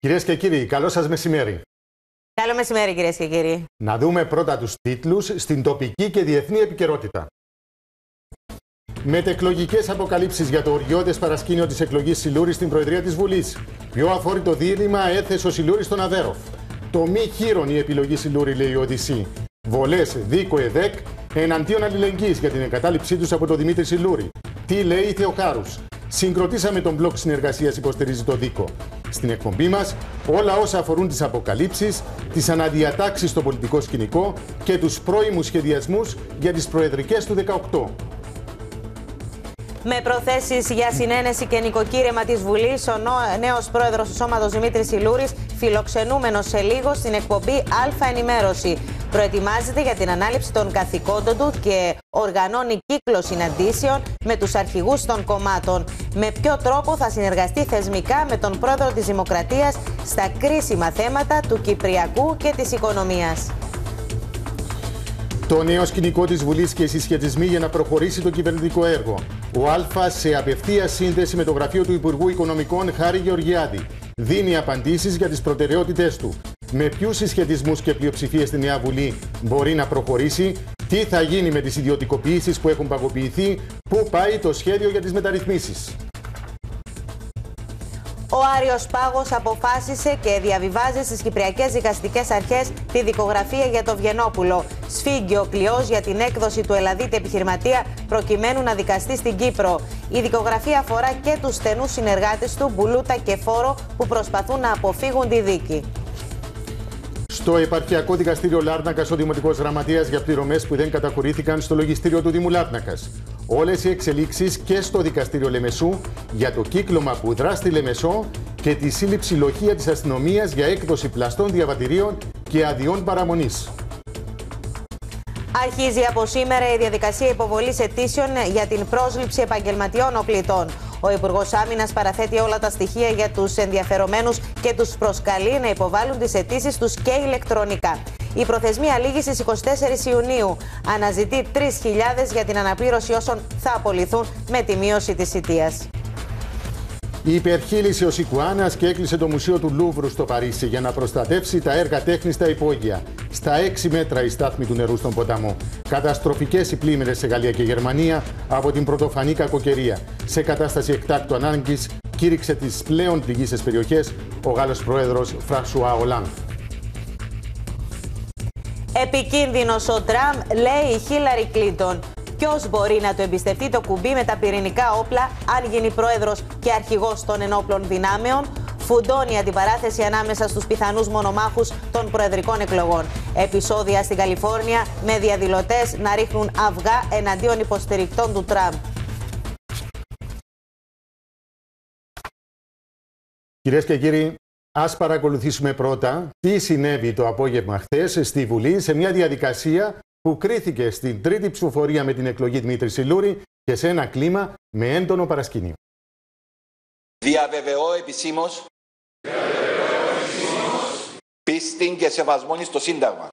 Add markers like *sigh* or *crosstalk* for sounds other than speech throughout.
Κυρίες και κύριοι, καλό σας μεσημέρι. Καλό μεσημέρι, κυρίες και κύριοι. Να δούμε πρώτα τους τίτλους στην τοπική και διεθνή επικαιρότητα. Μετεκλογικές αποκαλύψεις για το οργιώδε παρασκήνιο της εκλογής Σιλούρης στην Προεδρία της Βουλής. Πιο αφόρητο δίδυμα έθεσε ο Σιλούρης στον Αδέροφ. Το μη χείρον η επιλογή Σιλούρη, λέει ο Οδυσσή. Βολές δίκο ΕΔΕΚ εναντίον αλληλεγγύης για την εγκατάλειψή τους από τον Δημήτρη Σιλούρη. Τι λέει η Θεοκάρου συγκροτήσαμε τον μπλοκ συνεργασίας Υποστηρίζει το Δίκο. Στην εκπομπή μας, όλα όσα αφορούν τις αποκαλύψεις, τις αναδιατάξεις στο πολιτικό σκηνικό και τους πρώιμους σχεδιασμούς για τις προεδρικές του 18. Με προθέσεις για συνένεση και νοικοκύρεμα της Βουλής, ο νέος πρόεδρος του Σώματος Δημήτρης Ιλούρης, φιλοξενούμενος σε λίγο στην εκπομπή Αλφα Ενημέρωση. Προετοιμάζεται για την ανάληψη των καθηκόντων του και οργανώνει κύκλο συναντήσεων με τους αρχηγούς των κομμάτων. Με ποιο τρόπο θα συνεργαστεί θεσμικά με τον πρόεδρο της Δημοκρατίας στα κρίσιμα θέματα του Κυπριακού και της οικονομίας. Το νέο σκηνικό της Βουλής και οι συσχετισμοί για να προχωρήσει το κυβερνητικό έργο. Ο Α σε απευθεία σύνδεση με το γραφείο του Υπουργού Οικονομικών Χάρη Γεωργιάδη δίνει απαντήσεις για τις προτεραιότητές του. Με ποιους συσχετισμούς και πλειοψηφίες στη Νέα Βουλή μπορεί να προχωρήσει, τι θα γίνει με τις ιδιωτικοποιήσεις που έχουν παγωποιηθεί, πού πάει το σχέδιο για τις μεταρρυθμίσεις ο Άριος Πάγος αποφάσισε και διαβιβάζει στις Κυπριακές Δικαστικές Αρχές τη δικογραφία για το Βιενόπουλο. Σφίγγει ο κλειός για την έκδοση του Ελλαδίτη επιχειρηματία προκειμένου να δικαστεί στην Κύπρο. Η δικογραφία αφορά και τους στενούς συνεργάτες του, Μπουλούτα και Φόρο, που προσπαθούν να αποφύγουν τη δίκη. Στο επαρχιακό δικαστήριο Λάρνακας, ο Δημοτικός Γραμματεία για πληρωμές που δεν καταχωρήθηκαν στο λογιστήριο του Δήμου Λάρνακας. Όλες οι εξελίξεις και στο δικαστήριο Λεμεσού για το κύκλωμα που δράστη Λεμεσό και τη σύλληψη λοχεία της αστυνομίας για έκδοση πλαστών διαβατηρίων και αδειών παραμονής. Αρχίζει από σήμερα η διαδικασία υποβολής αιτήσεων για την πρόσληψη επαγγελματιών οπλητών. Ο Υπουργός Άμυνας παραθέτει όλα τα στοιχεία για τους ενδιαφερομένους και τους προσκαλεί να υποβάλουν τις αιτήσεις τους και ηλεκτρονικά. Η προθεσμία λήγει στι 24 Ιουνίου. Αναζητεί 3.000 για την αναπλήρωση όσων θα απολυθούν με τη μείωση της ηττίας. Η Υπερχείλησε ο Σικουάνας και έκλεισε το Μουσείο του Λούβρου στο Παρίσι για να προστατεύσει τα έργα τέχνης στα υπόγεια. Στα 6 μέτρα η στάθμη του νερού στον ποταμό. Καταστροφικές οι σε Γαλλία και Γερμανία από την πρωτοφανή κακοκαιρία. Σε κατάσταση εκτάκτου ανάγκης κήρυξε τις πλέον πληγήσεις περιοχές ο Γάλλος πρόεδρος Φρανσουά Επικίνδυνος ο Τραμπ, λέει η Χίλαρη Κλίντον ποιος μπορεί να του εμπιστευτεί το κουμπί με τα πυρηνικά όπλα αν γίνει πρόεδρος και αρχηγός των ενόπλων δυνάμεων; Φουντώνει αντιπαράθεση ανάμεσα στους πιθανούς μονομάχους των προεδρικών εκλογών. Επισόδια στην Καλιφόρνια με διαδηλωτές να ρίχνουν αυγά εναντίον υποστηρικτών του Τραμπ. Κυρίες και κύριοι, Α παρακολουθήσουμε πρώτα τι συνέβη το απόγευμα χθες στη Βουλή σε μια διαδικασία που κρίθηκε στην τρίτη ψηφοφορία με την εκλογή Δημήτρη Σιλούρη και σε ένα κλίμα με έντονο παρασκήνιο. Διαβεβαιώ επισήμως πίστην και σεβασμόνη στο Σύνταγμα.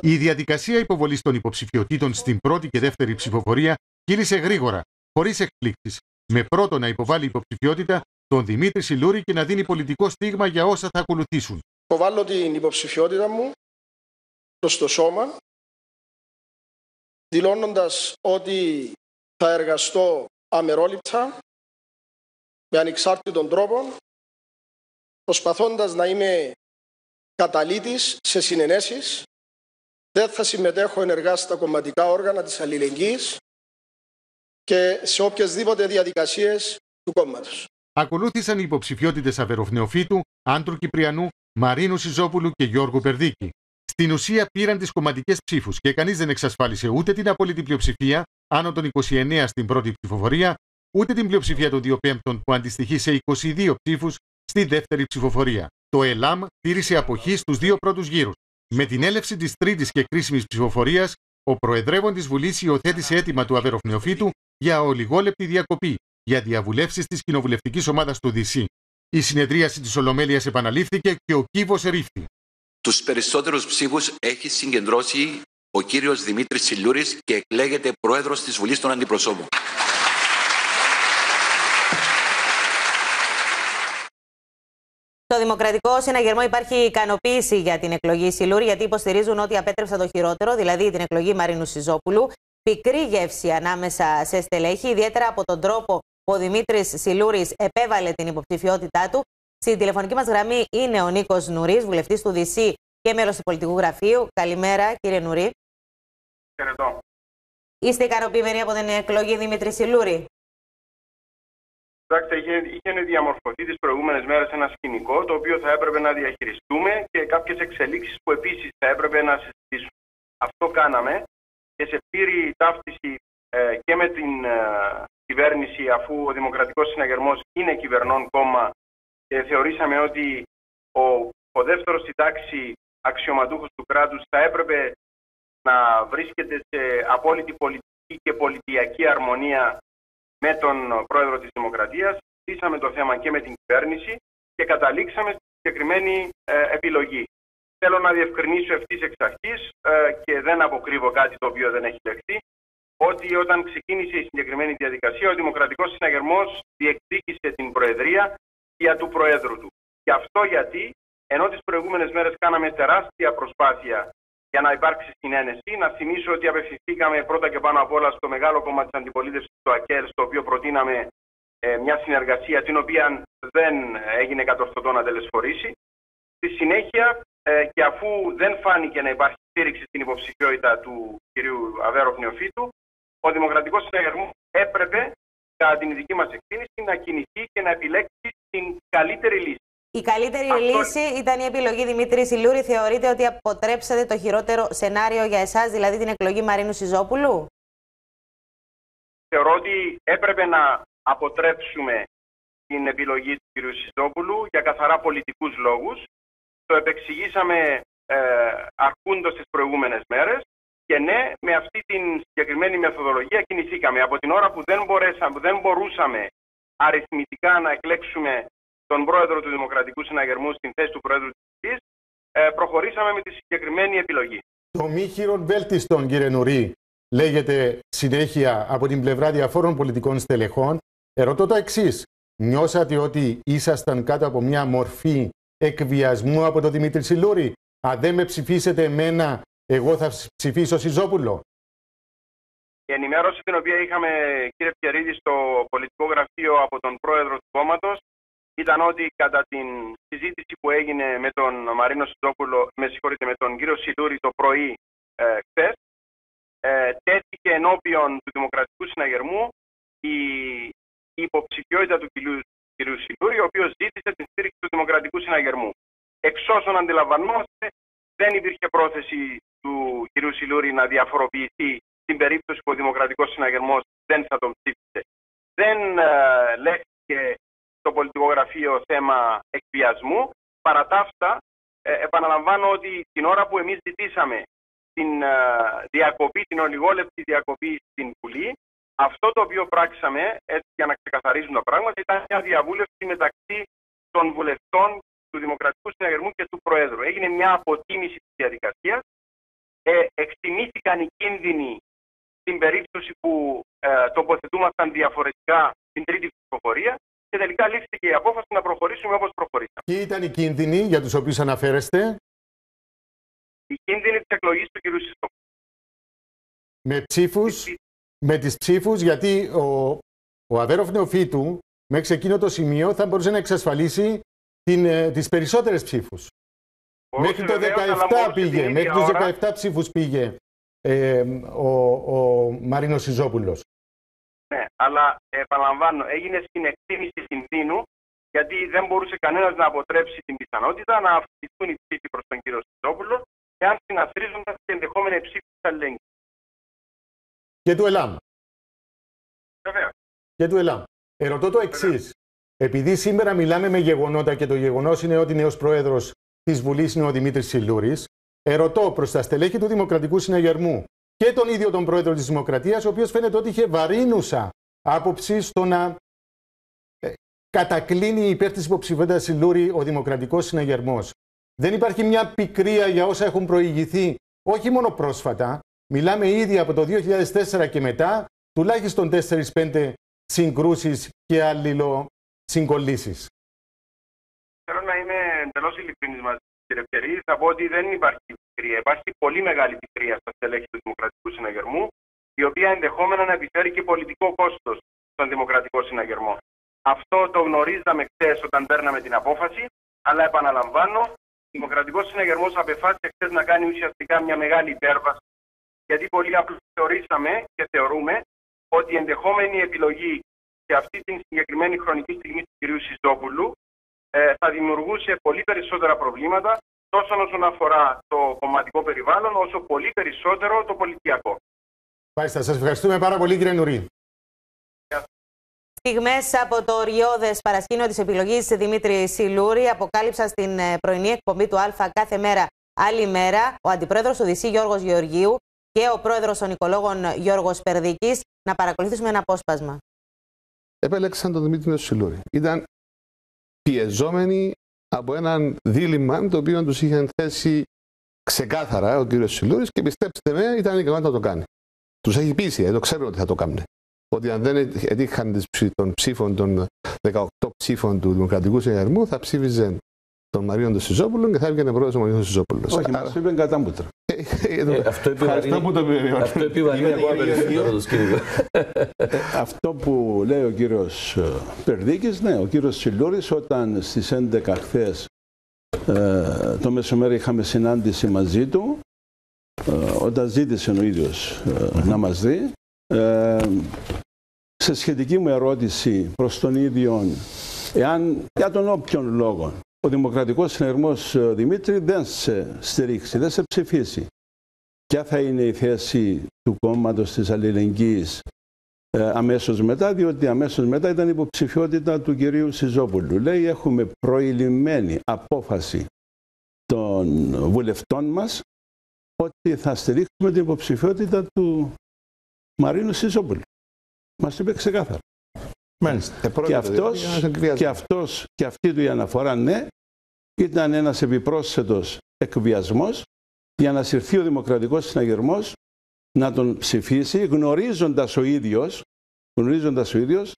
Η διαδικασία υποβολής των υποψηφιωτήτων στην πρώτη και δεύτερη ψηφοφορία κύλησε γρήγορα, χωρίς εκπλήξεις, με πρώτο να υποβάλει υποψηφιότητα τον Δημήτρη Σιλούρη και να δίνει πολιτικό στίγμα για όσα θα ακολουθήσουν. Υποβάλλω την υποψηφιότητα μου στο σώμα, δηλώνοντας ότι θα εργαστώ αμερόληπτα, με ανεξάρτητον τρόπο, προσπαθώντας να είμαι καταλήτης σε συνενέσεις, δεν θα συμμετέχω ενεργά στα κομματικά όργανα της αλληλεγγύης και σε οποιασδήποτε διαδικασίες του κόμματος. Ακολούθησαν οι υποψηφιότητες Αβεροφνεοφίτου, Άντρου Κυπριανού, Μαρίνου Σιζόπουλου και Γιώργου Περδίκη στην ουσία πήραν τις κομματικές ψήφους και κανείς δεν εξασφάλισε ούτε την απόλυτη πλειοψηφία άνω των 29 στην πρώτη ψηφοφορία, ούτε την πλειοψηφία των 2 πέμπτων που αντιστοιχεί σε 22 ψήφους στη δεύτερη ψηφοφορία. Το ΕΛΑΜ τήρησε αποχή στους δύο πρώτους γύρους. Με την έλευση της τρίτης και κρίσιμης ψηφοφορίας, ο Προεδρεύων της Βουλής υιοθέτησε αίτημα του Αβεροφνεοφύτου για ολιγόλεπτη διακοπή για διαβουλεύσεις της κοινοβουλευτικής ομάδας του ΔΣ. Η συνεδρίαση της Ολομέλειας επαναλήφθηκε και ο κύβο ερήφθη. Τους περισσότερους ψήφους έχει συγκεντρώσει ο κύριος Δημήτρης Σιλούρης και εκλέγεται πρόεδρος της Βουλής των Αντιπροσώπων. Στο Δημοκρατικό Συναγερμό υπάρχει ικανοποίηση για την εκλογή Σιλούρη, γιατί υποστηρίζουν ότι απέτρεψε το χειρότερο, δηλαδή την εκλογή Μαρίνου Σιζόπουλου. Πικρή γεύση ανάμεσα σε στελέχη, ιδιαίτερα από τον τρόπο που ο Δημήτρης Σιλούρης επέβαλε την υποψηφιότητά του στην τηλεφωνική μας γραμμή είναι ο Νίκος Νουρής, βουλευτής του ΔΣ και μέλος του πολιτικού γραφείου. Καλημέρα, κύριε Νουρή. Χαιρετώ. Είστε ικανοποιημένοι από την εκλογή Δημήτρη Σιλούρη; Κοιτάξτε, είχε, είχε διαμορφωθεί τις προηγούμενες μέρες ένα σκηνικό το οποίο θα έπρεπε να διαχειριστούμε και κάποιες εξελίξεις που επίσης θα έπρεπε να συζητήσουμε. Αυτό κάναμε και σε πλήρη ταύτιση ε, και με την ε, κυβέρνηση, αφού ο Δημοκρατικός Συναγερμός είναι κυβερνών κόμμα και θεωρήσαμε ότι ο, ο δεύτερος στην τάξη αξιωματούχος του κράτους θα έπρεπε να βρίσκεται σε απόλυτη πολιτική και πολιτιακή αρμονία με τον πρόεδρο της Δημοκρατίας, στήσαμε το θέμα και με την κυβέρνηση και καταλήξαμε στη συγκεκριμένη ε, επιλογή. Θέλω να διευκρινίσω ευθύς εξ αρχής ε, και δεν αποκρύβω κάτι το οποίο δεν έχει λεχθεί, ότι όταν ξεκίνησε η συγκεκριμένη διαδικασία, ο Δημοκρατικός Συναγερμός διεκδίκησε την Προεδρία για του Προέδρου του. Και αυτό γιατί, ενώ τις προηγούμενες μέρες κάναμε τεράστια προσπάθεια για να υπάρξει συνένεση. Να θυμίσω ότι απευθυνθήκαμε πρώτα και πάνω απ' όλα στο μεγάλο κόμμα της αντιπολίτευσης, το ΑΚΕΛ, στο οποίο προτείναμε ε, μια συνεργασία την οποία δεν έγινε κατορθωτό να τελεσφορήσει. Στη συνέχεια, ε, και αφού δεν φάνηκε να υπάρχει στήριξη στην υποψηφιότητα του κ. Αβέροφ Νεοφίτου, ο Δημοκρατικός Συναγερμό έπρεπε, κατά την δική μας εκτίμηση, να κινηθεί και να επιλέξει την καλύτερη λύση. Η καλύτερη λύση ήταν η επιλογή Δημήτρη Σιλούρη. Θεωρείτε ότι αποτρέψατε το χειρότερο σενάριο για εσάς, δηλαδή την εκλογή Μαρίνου Σιζόπουλου; Θεωρώ ότι έπρεπε να αποτρέψουμε την επιλογή του κ. Σιζόπουλου για καθαρά πολιτικούς λόγους. Το επεξηγήσαμε ε, αρκούντος τις προηγούμενες μέρες και ναι, με αυτή την συγκεκριμένη μεθοδολογία κινηθήκαμε. Από την ώρα που δεν, μπορέσαμε, που δεν μπορούσαμε αριθμητικά να εκλέξουμε τον πρόεδρο του Δημοκρατικού Συναγερμού στην θέση του πρόεδρου της ε, προχωρήσαμε με τη συγκεκριμένη επιλογή. Το μη βέλτιστον, κύριε Νουρί, λέγεται συνέχεια από την πλευρά διαφόρων πολιτικών στελεχών. Ερωτώ το εξής. Νιώσατε ότι ήσασταν κάτω από μια μορφή εκβιασμού από τον Δημήτρη Σιλούρη; Αν δεν με ψηφίσετε εμένα, εγώ θα ψηφίσω Σιζόπουλο. Η ενημέρωση την οποία είχαμε, κύριε Πιερίδη, στο πολιτικό γραφείο από τον πρόεδρο του κόμματος ήταν ότι κατά την συζήτηση που έγινε με τον Μαρίνο Σιτζόπουλο, με συγχωρείτε, με τον κύριο Σιλούρη το πρωί ε, χθες, ε, τέθηκε ενώπιον του Δημοκρατικού Συναγερμού η, η υποψηφιότητα του κυρίου, κυρίου Σιλούρη, ο οποίος ζήτησε την στήριξη του Δημοκρατικού Συναγερμού. Εξ όσων αντιλαμβανόμαστε, δεν υπήρχε πρόθεση του κυρίου Σιλούρη να διαφοροποιηθεί στην περίπτωση που ο Δημοκρατικός Συναγερμός δεν θα τον ψήφισε. Δεν ε, λέχθηκε το πολιτικό γραφείο θέμα εκβιασμού. Παρά τα αυτά, ε, επαναλαμβάνω ότι την ώρα που εμείς ζητήσαμε την ε, διακοπή, την ολιγόλεπτη διακοπή στην Βουλή, αυτό το οποίο πράξαμε, έτσι για να ξεκαθαρίζουν τα πράγματα, ήταν μια διαβούλευση μεταξύ των βουλευτών του Δημοκρατικού Συναγερμού και του Προέδρου. Έγινε μια αποτίμηση της διαδικασίας, ε, εκτιμήθηκαν οι κίνδυνοι στην περίπτωση που ε, τοποθετούμασταν διαφορετικά στην τρίτη ψηφοφορία και τελικά λήφθηκε η απόφαση να προχωρήσουμε όπως προχωρήσαμε. Ποιοι ήταν οι κίνδυνοι για τους οποίους αναφέρεστε; Οι κίνδυνοι της εκλογής του κ. Σιστόπουλου. Με ψήφους, με τις ψήφους, γιατί ο, ο Αβέροφ Νεοφίτου μέχρι εκείνο το σημείο θα μπορούσε να εξασφαλίσει την, ε, τις περισσότερες ψήφους. Μέχρι το 17 πήγε, μέχρι τους 17 ψήφους πήγε ε, ο, ο Μαρίνος Σιζόπουλος. Ναι, αλλά επαναλαμβάνω, έγινε στην εκτίμηση κινδύνου γιατί δεν μπορούσε κανένας να αποτρέψει την πιθανότητα να αυξηθούν οι ψήφοι προς τον κύριο Σιζόπουλο και αν συναθρίζονταν και ενδεχόμενη ψήφοι της αλληλεγγύη. Και του ΕΛΑΜ. Βεβαίως. Και του ΕΛΑΜ. Ερωτώ το εξής. Επειδή σήμερα μιλάμε με γεγονότα και το γεγονός είναι ότι νέος πρόεδρος της Βουλής είναι ο Δημήτρης Σιλούρης, ερωτώ προς τα στελέχη του Δημοκρατικού Συναγερμού και τον ίδιο τον πρόεδρο της Δημοκρατίας, ο οποίος φαίνεται ότι είχε βαρύνουσα άποψη στο να ε, κατακλίνει υπέρ της υποψηφιότητας Σιλούρη ο Δημοκρατικός Συναγερμός. Δεν υπάρχει μια πικρία για όσα έχουν προηγηθεί, όχι μόνο πρόσφατα, μιλάμε ήδη από το 2004 και μετά, τουλάχιστον 4-5 συγκρούσεις και αλληλοσυγκολήσεις. Θέλω να είμαι εντελώς ειλικρινή μαζί, κύριε Πιερή, θα πω ότι δεν υπάρχει πικρία. Υπάρχει πολύ μεγάλη πικρία στα στελέχη του Δημοκρατικού Συναγερμού, η οποία ενδεχόμενα να επιφέρει και πολιτικό κόστος στον Δημοκρατικό Συναγερμό. Αυτό το γνωρίζαμε χθες όταν παίρναμε την απόφαση, αλλά επαναλαμβάνω, ο Δημοκρατικός Συναγερμός απεφάσισε χθες να κάνει ουσιαστικά μια μεγάλη υπέρβαση, γιατί πολύ απλά θεωρήσαμε και θεωρούμε ότι η ενδεχόμενη επιλογή σε αυτή την συγκεκριμένη χρονική στιγμή του κ. Σιζόπουλου ε, θα δημιουργούσε πολύ περισσότερα προβλήματα τόσο όσον αφορά το κομματικό περιβάλλον, όσο πολύ περισσότερο το πολιτιακό. Μάλιστα, σας ευχαριστούμε πάρα πολύ κύριε Νουρή. Στιγμές από το οριώδε παρασκήνιο της επιλογής Δημήτρη Σιλούρη αποκάλυψα στην ε, πρωινή εκπομπή του Α κάθε μέρα άλλη μέρα ο αντιπρόεδρος του ΔΣ Γιώργος Γεωργίου και ο πρόεδρος των οικολόγων Γιώργος Περδίκης. Να παρακολουθήσουμε ένα απόσπασμα. Επέλεξαν τον Δημήτρη Σιλούρη. Ήταν πιεζόμενοι από έναν δίλημα το οποίο τους είχαν θέσει ξεκάθαρα ο κύριος Σιλούρης και πιστέψτε με, ήταν ικανό να το κάνει. Τους έχει πείσει, ε, το ξέρουν ότι θα το κάνουν ότι αν δεν έτυχαν των ψήφων των 18 ψήφων του Δημοκρατικού Συνεργασμού θα ψήφιζε τον Μαρίον τον Σιζόπουλο και θα έβγαινε πρόεδρο ο Μαρίον Σιζόπουλο. Όχι, μας είπε κατά μούτρα. Αυτό επιβαρύνει ακόμα περισσότερο το σκηνικό. Αυτό που λέει ο κύριος ε, Περδίκης, ναι, ο κύριος Σιλούρη, όταν στις 11 χθες ε, το μεσομέρι είχαμε συνάντηση μαζί του, ε, όταν ζήτησε ο ίδιος να μας δει, σε σχετική μου ερώτηση προς τον ίδιο, εάν για τον όποιον λόγο ο Δημοκρατικός Συνεργμός ε, Δημήτρη δεν σε στηρίξει, δεν σε ψηφίσει, ποια θα είναι η θέση του κόμματος της αλληλεγγύης ε, αμέσως μετά, διότι αμέσως μετά ήταν υποψηφιότητα του κυρίου Σιζόπουλου. Λέει έχουμε προηλημένη απόφαση των βουλευτών μας ότι θα στηρίξουμε την υποψηφιότητα του Μαρίνου Σιζόπουλου. Μας είπε ξεκάθαρα. Μάλιστα. Και, αυτός, και, αυτός, και αυτή του η αναφορά, ναι, ήταν ένας επιπρόσθετος εκβιασμός για να συρθεί ο Δημοκρατικός Συναγερμός να τον ψηφίσει γνωρίζοντας ο ίδιος, γνωρίζοντας ο ίδιος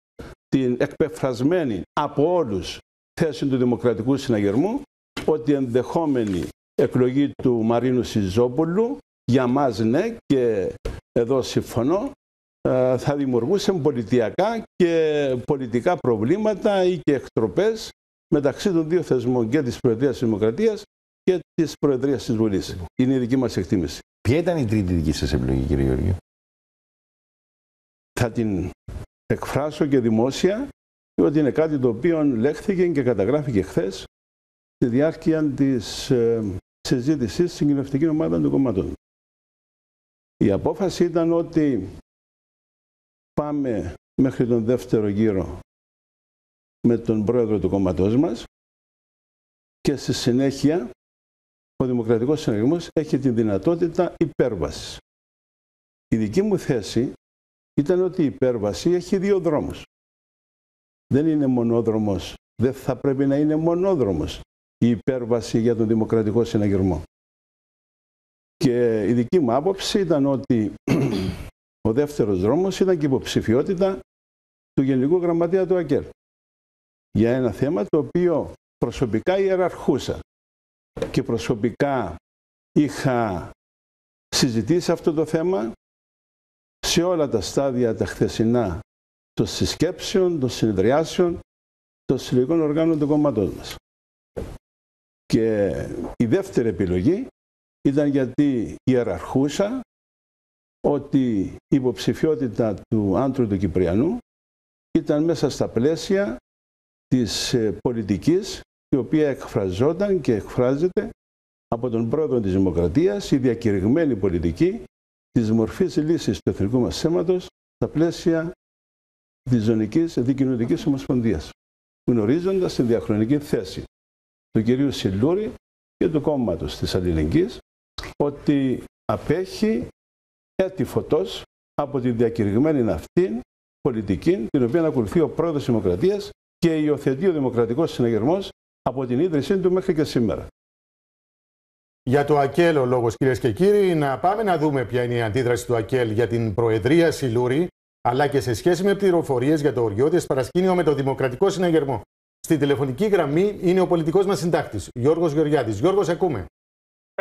την εκπεφρασμένη από όλους θέση του Δημοκρατικού Συναγερμού ότι ενδεχόμενη εκλογή του Μαρίνου Σιζόπουλου για μας ναι και εδώ συμφωνώ ε, θα δημιουργούσε πολιτιακά και πολιτικά προβλήματα ή και εκτροπές μεταξύ των δύο θεσμών και της Προεδρίας της Δημοκρατίας και της Προεδρίας της Βουλής. Είναι η δική μας εκτίμηση. Ποια ήταν η τρίτη δική σας επιλογή κύριε Γεωργίου; Θα την εκφράσω και δημόσια ότι είναι κάτι το οποίο λέχθηκε και καταγράφηκε χθες στη διάρκεια της ε, συζήτησης στην κοινωνική ομάδα του κομμάτων. Η απόφαση ήταν ότι πάμε μέχρι τον δεύτερο γύρο με τον πρόεδρο του κόμματός μας και στη συνέχεια ο Δημοκρατικός Συνεργασμός έχει τη δυνατότητα υπέρβασης. Η δική μου θέση ήταν ότι η υπέρβαση έχει δύο δρόμους. Δεν είναι μονόδρομος, δεν θα πρέπει να είναι μονόδρομος η υπέρβαση για τον Δημοκρατικό Συναγερμό. Και η δική μου άποψη ήταν ότι ο δεύτερος δρόμος ήταν και υποψηφιότητα του Γενικού Γραμματεία του ΑΚΕΡ για ένα θέμα το οποίο προσωπικά ιεραρχούσα και προσωπικά είχα συζητήσει αυτό το θέμα σε όλα τα στάδια τα χθεσινά των συσκέψεων, των συνεδριάσεων, των συλλογικών οργάνων του κόμματός μας. Και η δεύτερη επιλογή ήταν γιατί ιεραρχούσα ότι η υποψηφιότητα του άντρου του Κυπριανού ήταν μέσα στα πλαίσια της ε, πολιτικής η οποία εκφραζόταν και εκφράζεται από τον πρόεδρο της Δημοκρατίας η διακηρυγμένη πολιτική της μορφής λύσης του εθνικού μας θέματος στα πλαίσια της ζωνικής δικοινωτικής ομοσπονδίας γνωρίζοντας την διαχρονική θέση του κυρίου Σιλούρη και του κόμματος της Αλληλεγγύης ότι απέχει έτη φωτός από τη διακηρυγμένη αυτή πολιτική την οποία ακολουθεί ο πρόεδρος της Δημοκρατίας και υιοθετεί ο Δημοκρατικός Συναγερμός από την ίδρυσή του μέχρι και σήμερα. Για το ΑΚΕΛ ο λόγος κυρίες και κύριοι, να πάμε να δούμε ποια είναι η αντίδραση του ΑΚΕΛ για την Προεδρία Σιλούρη, αλλά και σε σχέση με πληροφορίες για το οριώδες παρασκήνιο με το Δημοκρατικό Συναγερμό. Στη τηλεφωνική γραμμή είναι ο πολιτικός μας συντάκτης, Γιώργος Γεωργιάδη. Γιώργος, ακούμε.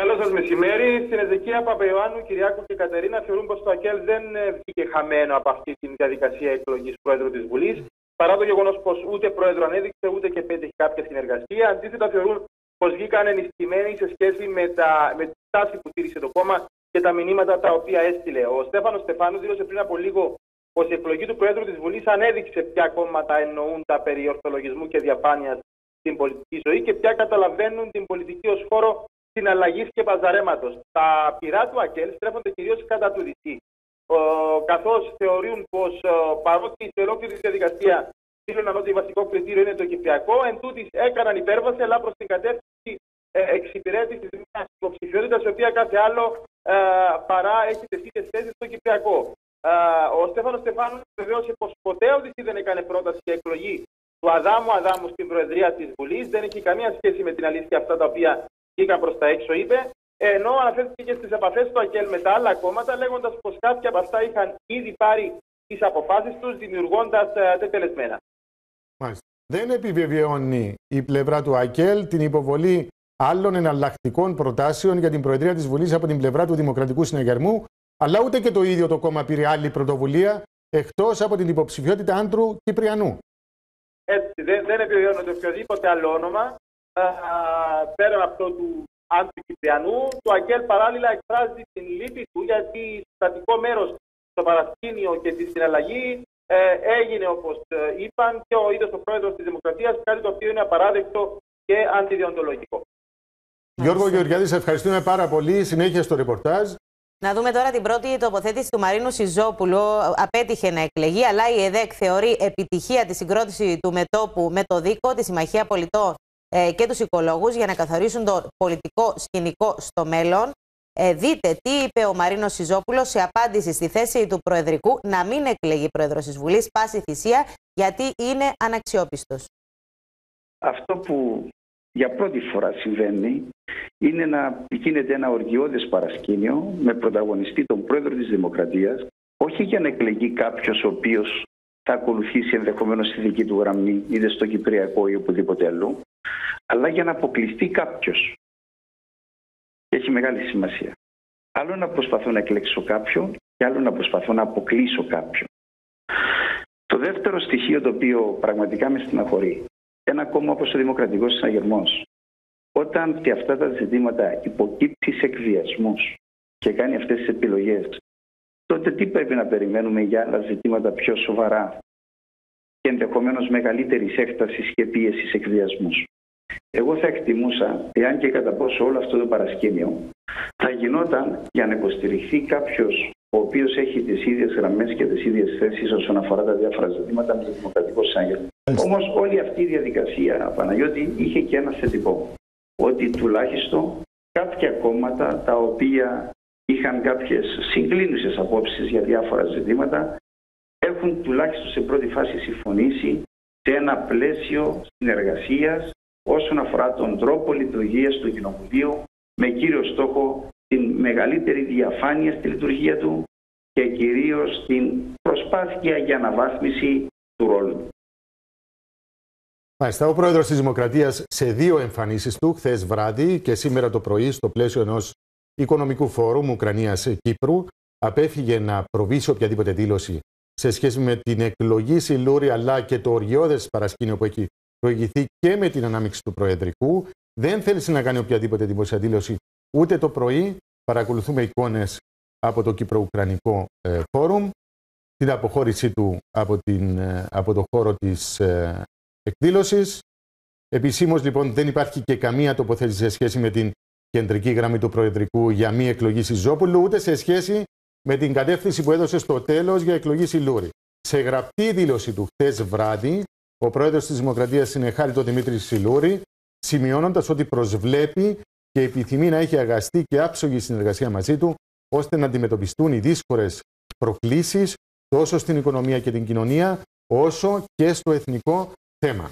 Καλό σας μεσημέρι. Στην Εζεκία Παπαϊωάννου, Κυριάκου και Κατερίνα θεωρούν πως το ΑΚΕΛ δεν ε, βγήκε χαμένο από αυτή τη διαδικασία εκλογής Πρόεδρου της Βουλής. Παρά το γεγονός πως ούτε Πρόεδρο ανέδειξε ούτε και πέτυχε κάποια συνεργασία. Αντίθετα, θεωρούν πως βγήκαν ενισχυμένοι σε σχέση με, τα, με τη στάση που τήρησε το κόμμα και τα μηνύματα τα οποία έστειλε. Ο Στέφανος Στεφάνου δήλωσε πριν από λίγο πως η εκλογή του Προέδρου της Βουλής ανέδειξε ποια κόμματα εννοούν τα περί ορθολογισμού και διαφάνειας στην πολιτική ζωή και ποια καταλαβαίνουν την πολιτική ως χώρο συναλλαγής και παζαρέματο. Τα πειρά του ΑΚΕΛ στρέφονται κυρίως κατά του δυτή. Καθώς θεωρούν πως παρότι σε ολόκληρη τη διαδικασία δήλωναν ότι βασικό κριτήριο είναι το Κυπριακό, εν τούτης έκαναν υπέρβαση, αλλά προς την κατεύθυνση ε, εξυπηρέτηση μιας υποψηφιότητας, η οποία κάθε άλλο ε, παρά έχει τεθεί θέσει στο Κυπριακό. Ε, ο Στέφανος Στεφάνου βεβαίωσε πως ποτέ ο δεν έκανε πρόταση για εκλογή του Αδάμου Αδάμου στην Προεδρία της Βουλής. Δεν έχει καμία σχέση με την αλήθεια αυτά τα οποία βγήκαν προς τα έξω, είπε. Ενώ αναφέρθηκε και στις επαφές του ΑΚΕΛ με τα άλλα κόμματα, λέγοντας πως κάποια από αυτά είχαν ήδη πάρει τις αποφάσεις τους, δημιουργώντας ε, τετελεσμένα. Μάλιστα. Δεν επιβεβαιώνει η πλευρά του ΑΚΕΛ την υποβολή άλλων εναλλακτικών προτάσεων για την Προεδρία της Βουλής από την πλευρά του Δημοκρατικού Συνεγερμού, αλλά ούτε και το ίδιο το κόμμα πήρε άλλη πρωτοβουλία εκτός από την υποψηφιότητα άντρου Κυπριανού. Έτσι, δεν, δεν επιβεβαιώνεται οποιοδήποτε άλλο όνομα πέραν αυτό του άντρου Κυπριανού. Το ΑΚΕΛ παράλληλα εκφράζει την λύπη του γιατί στατικό μέρος στο παρασκήνιο και τη συναλλαγή ε, έγινε όπως ε, είπαν και ο ίδιος ο πρόεδρος της Δημοκρατίας, κάτι το οποίο είναι απαράδεκτο και αντιδιοντολογικό. Γιώργο Γεωργιάδης, ευχαριστούμε πάρα πολύ. Συνέχεια στο ρεπορτάζ. Να δούμε τώρα την πρώτη τοποθέτηση του Μαρίνου Σιζόπουλου. Απέτυχε να εκλεγεί, αλλά η ΕΔΕΚ θεωρεί επιτυχία τη συγκρότηση του μετόπου με το ΔΙΚΟ, τη Συμμαχία Πολιτών ε, και τους οικολόγους για να καθορίσουν το πολιτικό σκηνικό στο μέλλον. Ε, δείτε τι είπε ο Μαρίνος Σιζόπουλος σε απάντηση στη θέση του Προεδρικού να μην εκλεγεί πρόεδρος της Βουλής, πάση θυσία, γιατί είναι αναξιόπιστος. Αυτό που για πρώτη φορά συμβαίνει είναι να γίνεται ένα οργιώδες παρασκήνιο με πρωταγωνιστή τον πρόεδρο της Δημοκρατίας όχι για να εκλεγεί κάποιος ο οποίος θα ακολουθήσει ενδεχομένως τη δική του γραμμή είτε στο Κυπριακό ή οπουδήποτε αλλού αλλά για να αποκλειστεί κάποιος. Έχει μεγάλη σημασία. Άλλο να προσπαθώ να εκλέξω κάποιον και άλλο να προσπαθώ να αποκλείσω κάποιον. Το δεύτερο στοιχείο το οποίο πραγματικά με στεναχωρεί ένα κόμμα όπως ο Δημοκρατικός Συναγερμός όταν και αυτά τα ζητήματα υποκύπτει σε εκβιασμούς και κάνει αυτές τις επιλογές τότε τι πρέπει να περιμένουμε για άλλα ζητήματα πιο σοβαρά και ενδεχομένως μεγαλύτερης έκτασης και πίεσης εκβιασμούς. Εγώ θα εκτιμούσα, εάν και κατά πόσο όλο αυτό το παρασκήνιο θα γινόταν για να υποστηριχθεί κάποιος ο οποίος έχει τις ίδιες γραμμές και τις ίδιες θέσεις όσον αφορά τα διάφορα ζητήματα με το Δημοκρατικό Συνάγερ. Όμως όλη αυτή η διαδικασία, Παναγιώτη, είχε και ένα θετικό. Ότι τουλάχιστον κάποια κόμματα τα οποία είχαν κάποιες συγκλίνουσες απόψεις για διάφορα ζητήματα έχουν τουλάχιστον σε πρώτη φάση συμφωνήσει σε ένα πλαίσιο συνεργασίας όσον αφορά τον τρόπο λειτουργίας του Κοινοβουλίου με κύριο στόχο την μεγαλύτερη διαφάνεια στη λειτουργία του και κυρίως την προσπάθεια για αναβάθμιση του ρόλου. Μάλιστα, ο πρόεδρος της Δημοκρατίας σε δύο εμφανίσεις του, χθες βράδυ και σήμερα το πρωί, στο πλαίσιο ενός οικονομικού φόρουμ Ουκρανία-Κύπρου, απέφυγε να προβεί σε οποιαδήποτε δήλωση σε σχέση με την εκλογή Σιλούρη αλλά και το οργιώδε παρασκήνιο που έχει προηγηθεί και με την ανάμειξη του Προεδρικού. Δεν θέλησε να κάνει οποιαδήποτε δημόσια δήλωση ούτε το πρωί. Παρακολουθούμε εικόνες από το Κύπρο-Ουκρανικό ε, Φόρουμ, την αποχώρησή του από, την, ε, από το χώρο της ε, εκδήλωσης. Επισήμως λοιπόν δεν υπάρχει και καμία τοποθέτηση σε σχέση με την κεντρική γραμμή του Προεδρικού για μη εκλογή Σιζόπουλου, ούτε σε σχέση με την κατεύθυνση που έδωσε στο τέλος για εκλογή Σιλούρη. Σε γραπτή δήλωση του χθες βράδυ, ο πρόεδρος της Δημοκρατίας συνεχάρει τον Δημήτρης Σιλούρη, σημειώνοντας ότι προσβλέπει και επιθυμεί να έχει αγαστή και άψογη συνεργασία μαζί του, ώστε να αντιμετωπιστούν οι δύσκολες προκλήσεις τόσο στην οικονομία και την κοινωνία, όσο και στο εθνικό θέμα.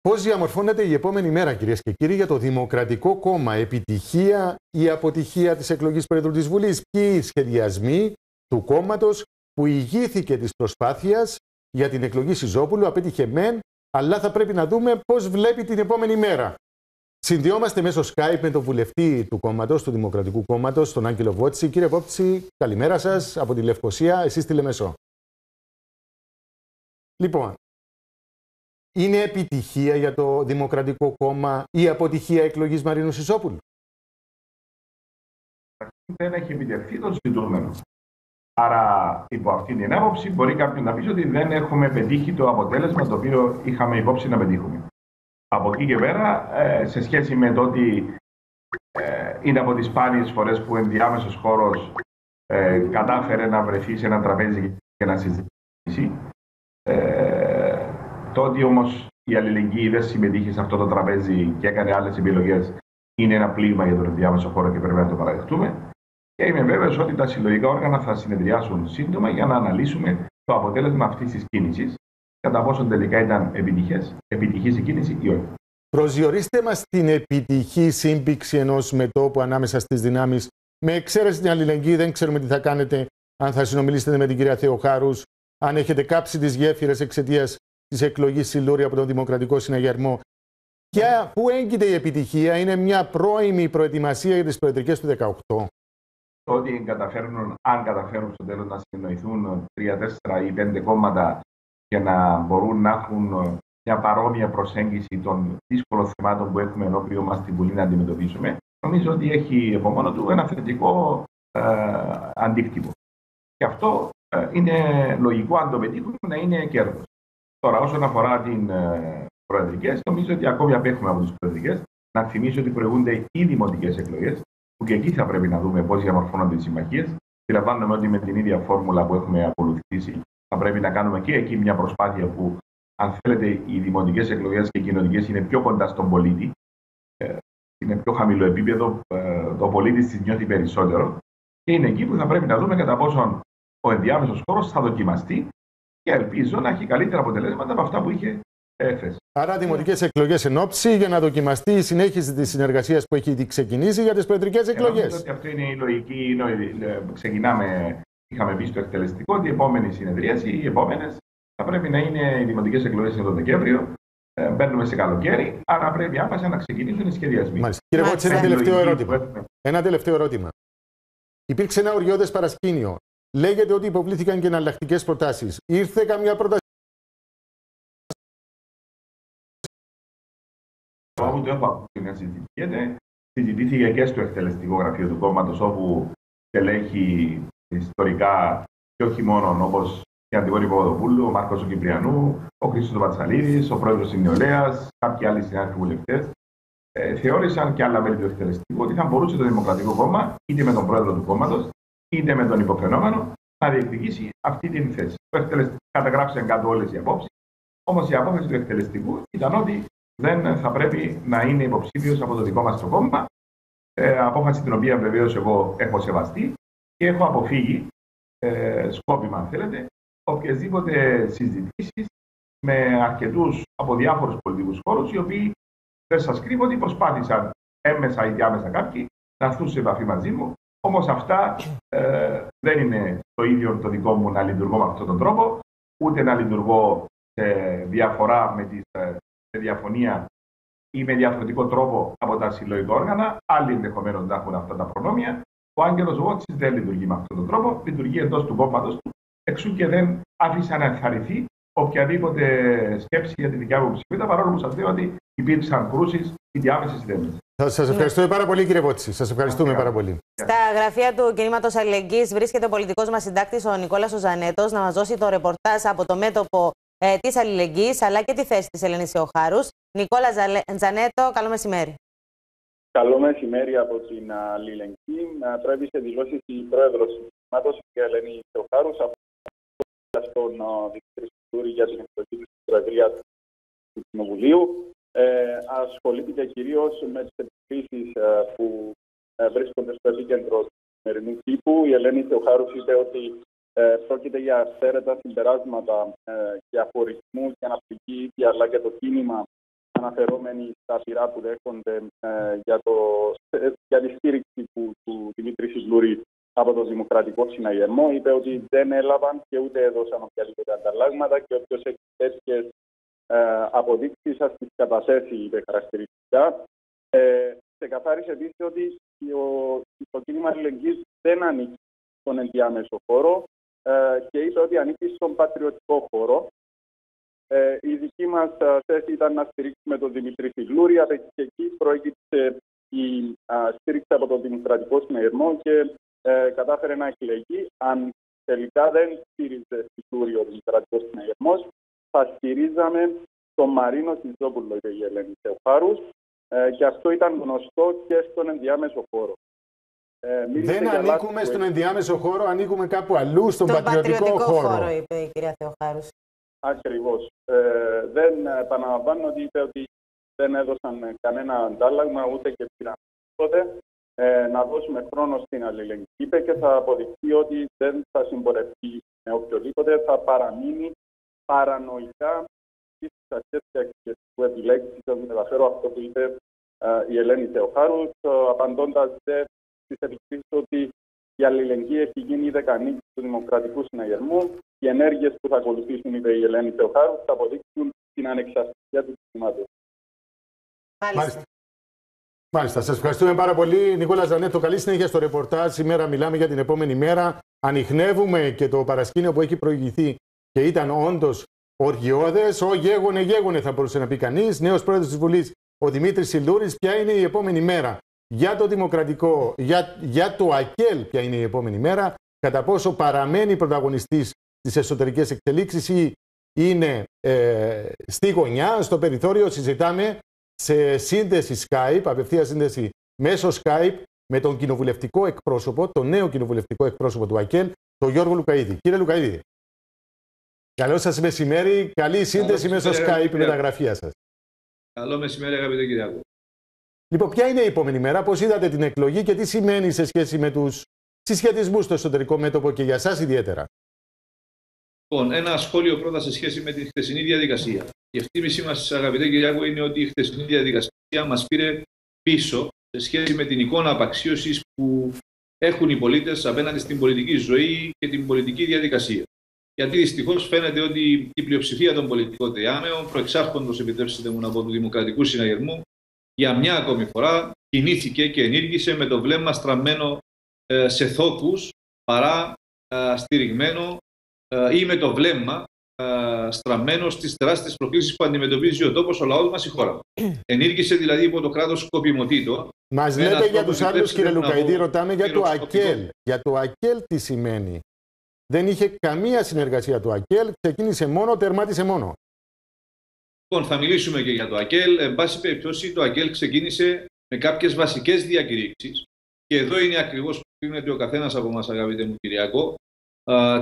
Πώς διαμορφώνεται η επόμενη μέρα, κυρίες και κύριοι, για το Δημοκρατικό Κόμμα, επιτυχία ή αποτυχία της εκλογής Πρόεδρου της Βουλής, ποιοι σχεδιασμοί του κόμματος που ηγήθηκε της προσπάθειας για την εκλογή Σιζόπουλου, απέτυχε μεν, αλλά θα πρέπει να δούμε πώς βλέπει την επόμενη μέρα. Συνδυόμαστε μέσω Skype με τον βουλευτή του κόμματος, του Δημοκρατικού Κόμματος, τον Άγγελο Βότση. Κύριε Βότση, καλημέρα σας από τη Λευκοσία, εσείς στη Λεμεσό. Λοιπόν, είναι επιτυχία για το Δημοκρατικό Κόμμα ή αποτυχία εκλογής Μαρίνου Σισόπουλου. Δεν έχει επιτευχθεί το ζητούμενο. Άρα, υπό αυτήν την άποψη, μπορεί κάποιο να πεις ότι δεν έχουμε πετύχει το αποτέλεσμα το οποίο είχαμε υπόψη να πετύχουμε. Από εκεί και πέρα, ε, σε σχέση με το ότι ε, είναι από τις σπάνιες φορές που ενδιάμεσος χώρος ε, κατάφερε να βρεθεί σε ένα τραπέζι και να συζητήσει, το ότι όμως η αλληλεγγύη δεν συμμετείχε σε αυτό το τραπέζι και έκανε άλλες επιλογές είναι ένα πλήγμα για τον ενδιάμεσο χώρο και πρέπει να το παραδεχτούμε. Και είμαι βέβαιος ότι τα συλλογικά όργανα θα συνεδριάσουν σύντομα για να αναλύσουμε το αποτέλεσμα αυτής της κίνησης κατά πόσο τελικά ήταν επιτυχές, επιτυχής η κίνηση ή όχι. Προσδιορίστε μας την επιτυχή σύμπηξη ενός μετόπου ανάμεσα στις δυνάμεις. Με εξαίρεση την αλληλεγγύη δεν ξέρουμε τι θα κάνετε αν θα συνομιλήσετε με την κυρία Θεοχάρους, αν έχετε κάψει τις γέφυρες εξαιτίας της εκλογής Σιλούρη από τον Δημοκρατικό Συναγερμό. Και πού έγκυται η επιτυχία, είναι μια πρώιμη προετοιμασία για τις προεδρικές του 18. Ότι καταφέρνουν, αν καταφέρουν στο τέλος να συνοηθούν τρία, τέσσερα ή πέντε κόμματα και να μπορούν να έχουν ε, μια παρόμοια προσέγγιση των δύσκολων θεμάτων που έχουμε ενώπιον μας στην Βουλή να αντιμετωπίσουμε, νομίζω ότι έχει από μόνο του ένα θετικό ε, αντίκτυπο. Και αυτό ε, είναι λογικό, αν το πετύχουμε, να είναι κέρδος. Τώρα, όσον αφορά την ε, προεδρικές, νομίζω ότι ακόμη απέχουμε από τις προεδρικές. Να θυμίσω ότι προηγούνται οι δημοτικές εκλογές, που και εκεί θα πρέπει να δούμε πώς διαμορφώνονται οι συμμαχίες. Συλλαμβάνομαι ότι με την ίδια φόρμουλα που έχουμε ακολουθήσει θα πρέπει να κάνουμε και εκεί μια προσπάθεια που, αν θέλετε, οι δημοτικές εκλογές και οι κοινωνικές είναι πιο κοντά στον πολίτη. Ε, είναι πιο χαμηλό επίπεδο. Ε, το πολίτη τη νιώθει περισσότερο. Και είναι εκεί που θα πρέπει να δούμε κατά πόσον ο ενδιάμεσος χώρος θα δοκιμαστεί και ελπίζω να έχει καλύτερα αποτελέσματα από αυτά που είχε έφεση. Άρα, δημοτικές εκλογές εν ώψη για να δοκιμαστεί η συνέχιση της συνεργασίας που έχει ήδη ξεκινήσει για τις προεδρικές εκλογέ. Νομίζω ότι αυτό είναι η λογική. Ξεκινάμε είχαμε πει στο εκτελεστικό ότι η επόμενη συνεδρίαση, οι επόμενες, θα πρέπει να είναι οι δημοτικές εκλογές τον Δεκέμβριο. Ε, μπαίνουμε σε καλοκαίρι, άρα πρέπει άμεσα να ξεκινήσουν οι σχεδιασμοί. Μάλιστα. Κύριε Βότση, ένα τελευταίο ερώτημα. Ένα τελευταίο ερώτημα. Υπήρξε ένα οριώδες παρασκήνιο. Λέγεται ότι υποβλήθηκαν και εναλλακτικές προτάσεις. Ήρθε καμιά πρόταση. Όπου το έχω ακούσει να συζητιέται, συζητήθηκε και στο εκτελεστικό γραφείο του κόμματος, όπου τελέχει ιστορικά και όχι μόνο όπως η Αντιγόνη Παπαδοπούλου, ο Μάρκος Κυπριανού, ο Χρήστος Βατσαλίδη, ο πρόεδρος της Νεολαίας, κάποιοι άλλοι συνάδελφοι βουλευτές, ε, θεώρησαν και άλλα μέλη του εκτελεστικού ότι θα μπορούσε το Δημοκρατικό Κόμμα, είτε με τον πρόεδρο του κόμματος, είτε με τον υποφαινόμενο, να διεκδικήσει αυτή την θέση. Το εκτελεστικό καταγράψαν κάτω όλες οι απόψεις, όμως η απόφαση του εκτελεστικού ήταν ότι δεν θα πρέπει να είναι υποψήφιος από το δικό μας το κόμμα. Ε, απόφαση την οποία βεβαίως εγώ έχω σεβαστεί και έχω αποφύγει, ε, σκόπιμα αν θέλετε, οποιασδήποτε συζητήσεις με αρκετούς από διάφορους πολιτικούς χώρους, οι οποίοι δεν σας κρύβω ότι προσπάθησαν έμεσα ή διάμεσα κάποιοι να έρθουν σε επαφή μαζί μου. Όμως αυτά ε, δεν είναι το ίδιο το δικό μου να λειτουργώ με αυτόν τον τρόπο, ούτε να λειτουργώ σε διαφορά με τη ε, σε διαφωνία ή με διαφορετικό τρόπο από τα συλλογικά όργανα. Άλλοι ενδεχομένως να έχουν αυτά τα προνόμια. Ο Άγγελος Βότσης δεν λειτουργεί με αυτόν τον τρόπο, λειτουργεί εντός του κόμματος του, εξού και δεν άφησε να ενθαρρυνθεί οποιαδήποτε σκέψη για τη δικιά μου ψηφίδα, παρόλο που σας λέω ότι υπήρξαν κρούσεις ή διάμεσε ιδέε. Σας ευχαριστούμε πάρα πολύ, κύριε Βότση. Σας ευχαριστούμε πάρα πολύ. Στα γραφεία του κινήματος Αλληλεγγύης βρίσκεται ο πολιτικός μας συντάκτης, ο Νικόλας Οζανέτος, να μας δώσει το ρεπορτάζ από το μέτωπο ε, της Αλληλεγγύης αλλά και τη θέση της Ελένης Ιωχάρου. Νικόλα Τζανέτο, καλό μεσημέρι. Καλό μεσημέρι από την Αλληλεγγύη. Πρέπει σε δηλώσεις η πρόεδρος του κινήματος, η Ελένη Θεοχάρους, από τον Δημήτρη Σιτούρη για την εκλογή τη Προεδρία του Κοινοβουλίου. Ε, ασχολήθηκε κυρίως με τις επιχειρήσεις ε, που ε, βρίσκονται στο επίκεντρο του σημερινού τύπου. Η Ελένη Θεοχάρους είπε ότι ε, πρόκειται για αυθαίρετα συμπεράσματα ε, και αφορισμούς και αναπτυγή αλλά και το κίνημα αναφερόμενοι στα πειρά που δέχονται ε, για, το, ε, για τη στήριξη του, του Δημήτρης Σιγλούρη από το Δημοκρατικό Συναγερμό. Είπε ότι δεν έλαβαν και ούτε έδωσαν οποιαδήποτε ανταλλάγματα και όποιος έχει τέτοιες αποδείξεις α τις καταθέσει, είπε χαρακτηριστικά. Ε, ξεκαθάρισε επίσης ότι το κίνημα αλληλεγγύης δεν ανήκει στον ενδιάμεσο χώρο ε, και είπε ότι ανήκει στον πατριωτικό χώρο. Ε, η δική μας θέση ήταν να στηρίξουμε τον Δημήτρη Φιλούρη, και εκεί προέκυψε η στήριξη από τον Δημοκρατικό Συναγερμό και ε, κατάφερε να εκλεγεί. Αν τελικά δεν στήριζε Φιλούρη ο Δημοκρατικός Συναγερμός, θα στηρίζαμε τον Μαρίνο Σιζόπουλο, είπε η Ελένη Θεοφάρου. Ε, και αυτό ήταν γνωστό και στον ενδιάμεσο χώρο. Ε, δεν ανήκουμε στον ενδιάμεσο χώρο, ανήκουμε κάπου αλλού, στον πατριωτικό, πατριωτικό χώρο. χώρο. είπε η κυρία Θεοχάρους. Ακριβώς. Ε, δεν επαναλαμβάνω ότι είπε ότι δεν έδωσαν κανένα αντάλλαγμα ούτε και πήραν τίποτε. Ε, να δώσουμε χρόνο στην αλληλεγγύη είπε και θα αποδειχθεί ότι δεν θα συμπορευτεί με οποιοδήποτε, θα παραμείνει παρανοϊκά στις αρχές και που επιλέξει. Θα μεταφέρω αυτό που είπε η Ελένη Θεοχάρους, απαντώντας στι επικρίσει ότι η αλληλεγγύη έχει γίνει η δεκανίκη του Δημοκρατικού Συναγερμού. Οι ενέργειες που θα ακολουθήσουν, είπε η Ελένη Θεοχάρου, θα αποδείξουν την ανεξαρτησία του συστήματος. Μάλιστα. Μάλιστα, σας ευχαριστούμε πάρα πολύ. Νικόλα Ζανέτο, καλή συνέχεια στο ρεπορτάζ. Σήμερα μιλάμε για την επόμενη μέρα. Ανοιχνεύουμε και το παρασκήνιο που έχει προηγηθεί και ήταν όντως οργιώδες. Ο γέγονε, γέγονε θα μπορούσε να πει κανείς. Νέος πρόεδρος της Βουλής, ο Δημήτρης Σιλδούρη. Ποια είναι η επόμενη μέρα για το Δημοκρατικό, για, για το ΑΚΕΛ, ποια είναι η επόμενη μέρα. Κατά πόσο παραμένει πρωταγωνιστής στις εσωτερικές εξελίξεις ή είναι ε, στη γωνιά, στο περιθώριο. Συζητάμε σε σύνδεση Skype, απευθεία σύνδεση μέσω Skype με τον κοινοβουλευτικό εκπρόσωπο, τον νέο κοινοβουλευτικό εκπρόσωπο του ΑΚΕΛ, τον Γιώργο Λουκαίδη. Κύριε Λουκαίδη, καλό σας μεσημέρι. Καλή σύνδεση μέσω Skype με τα γραφεία σας. Καλό μεσημέρι, αγαπητέ Κυριακό. Λοιπόν, ποια είναι η επόμενη μέρα, πώς είδατε την εκλογή και τι σημαίνει σε σχέση με τους συσχετισμούς στο εσωτερικό μέτωπο και για εσά ιδιαίτερα; Λοιπόν, ένα σχόλιο πρώτα σε σχέση με τη χθεσινή διαδικασία. Η εκτίμησή μας, αγαπητέ Κυριάκο, είναι ότι η χθεσινή διαδικασία μας πήρε πίσω σε σχέση με την εικόνα απαξίωσης που έχουν οι πολίτες απέναντι στην πολιτική ζωή και την πολιτική διαδικασία. Γιατί δυστυχώς φαίνεται ότι η πλειοψηφία των πολιτικών διάμεων, προεξάρχοντος, επιτρέψτε μου να πω, του Δημοκρατικού Συναγερμού, για μια ακόμη φορά κινήθηκε και ενήργησε με το βλέμμα στραμμένο ε, σε θόκους παρά ε, στηριγμένο ε, ή με το βλέμμα στραμμένο στις τεράστιες προκλήσεις που αντιμετωπίζει ο τόπος, ο λαός μας, η χώρα. *clears throat* Ενήργησε δηλαδή υπό το κράτος σκοπιμοτήτο. Μας λέτε για τους άλλους κύριε Λουκαϊδή, ρωτάμε για το ΑΚΕΛ. Για το ΑΚΕΛ τι σημαίνει. Δεν είχε καμία συνεργασία το ΑΚΕΛ, ξεκίνησε μόνο, τερμάτισε μόνο. Λοιπόν, θα μιλήσουμε και για το ΑΚΕΛ. Εν πάση περιπτώσει, το ΑΚΕΛ ξεκίνησε με κάποιες βασικές διακηρύξεις. Και εδώ είναι ακριβώς που κρίνεται ο καθένας από εμά, αγαπητέ μου Κυριακό,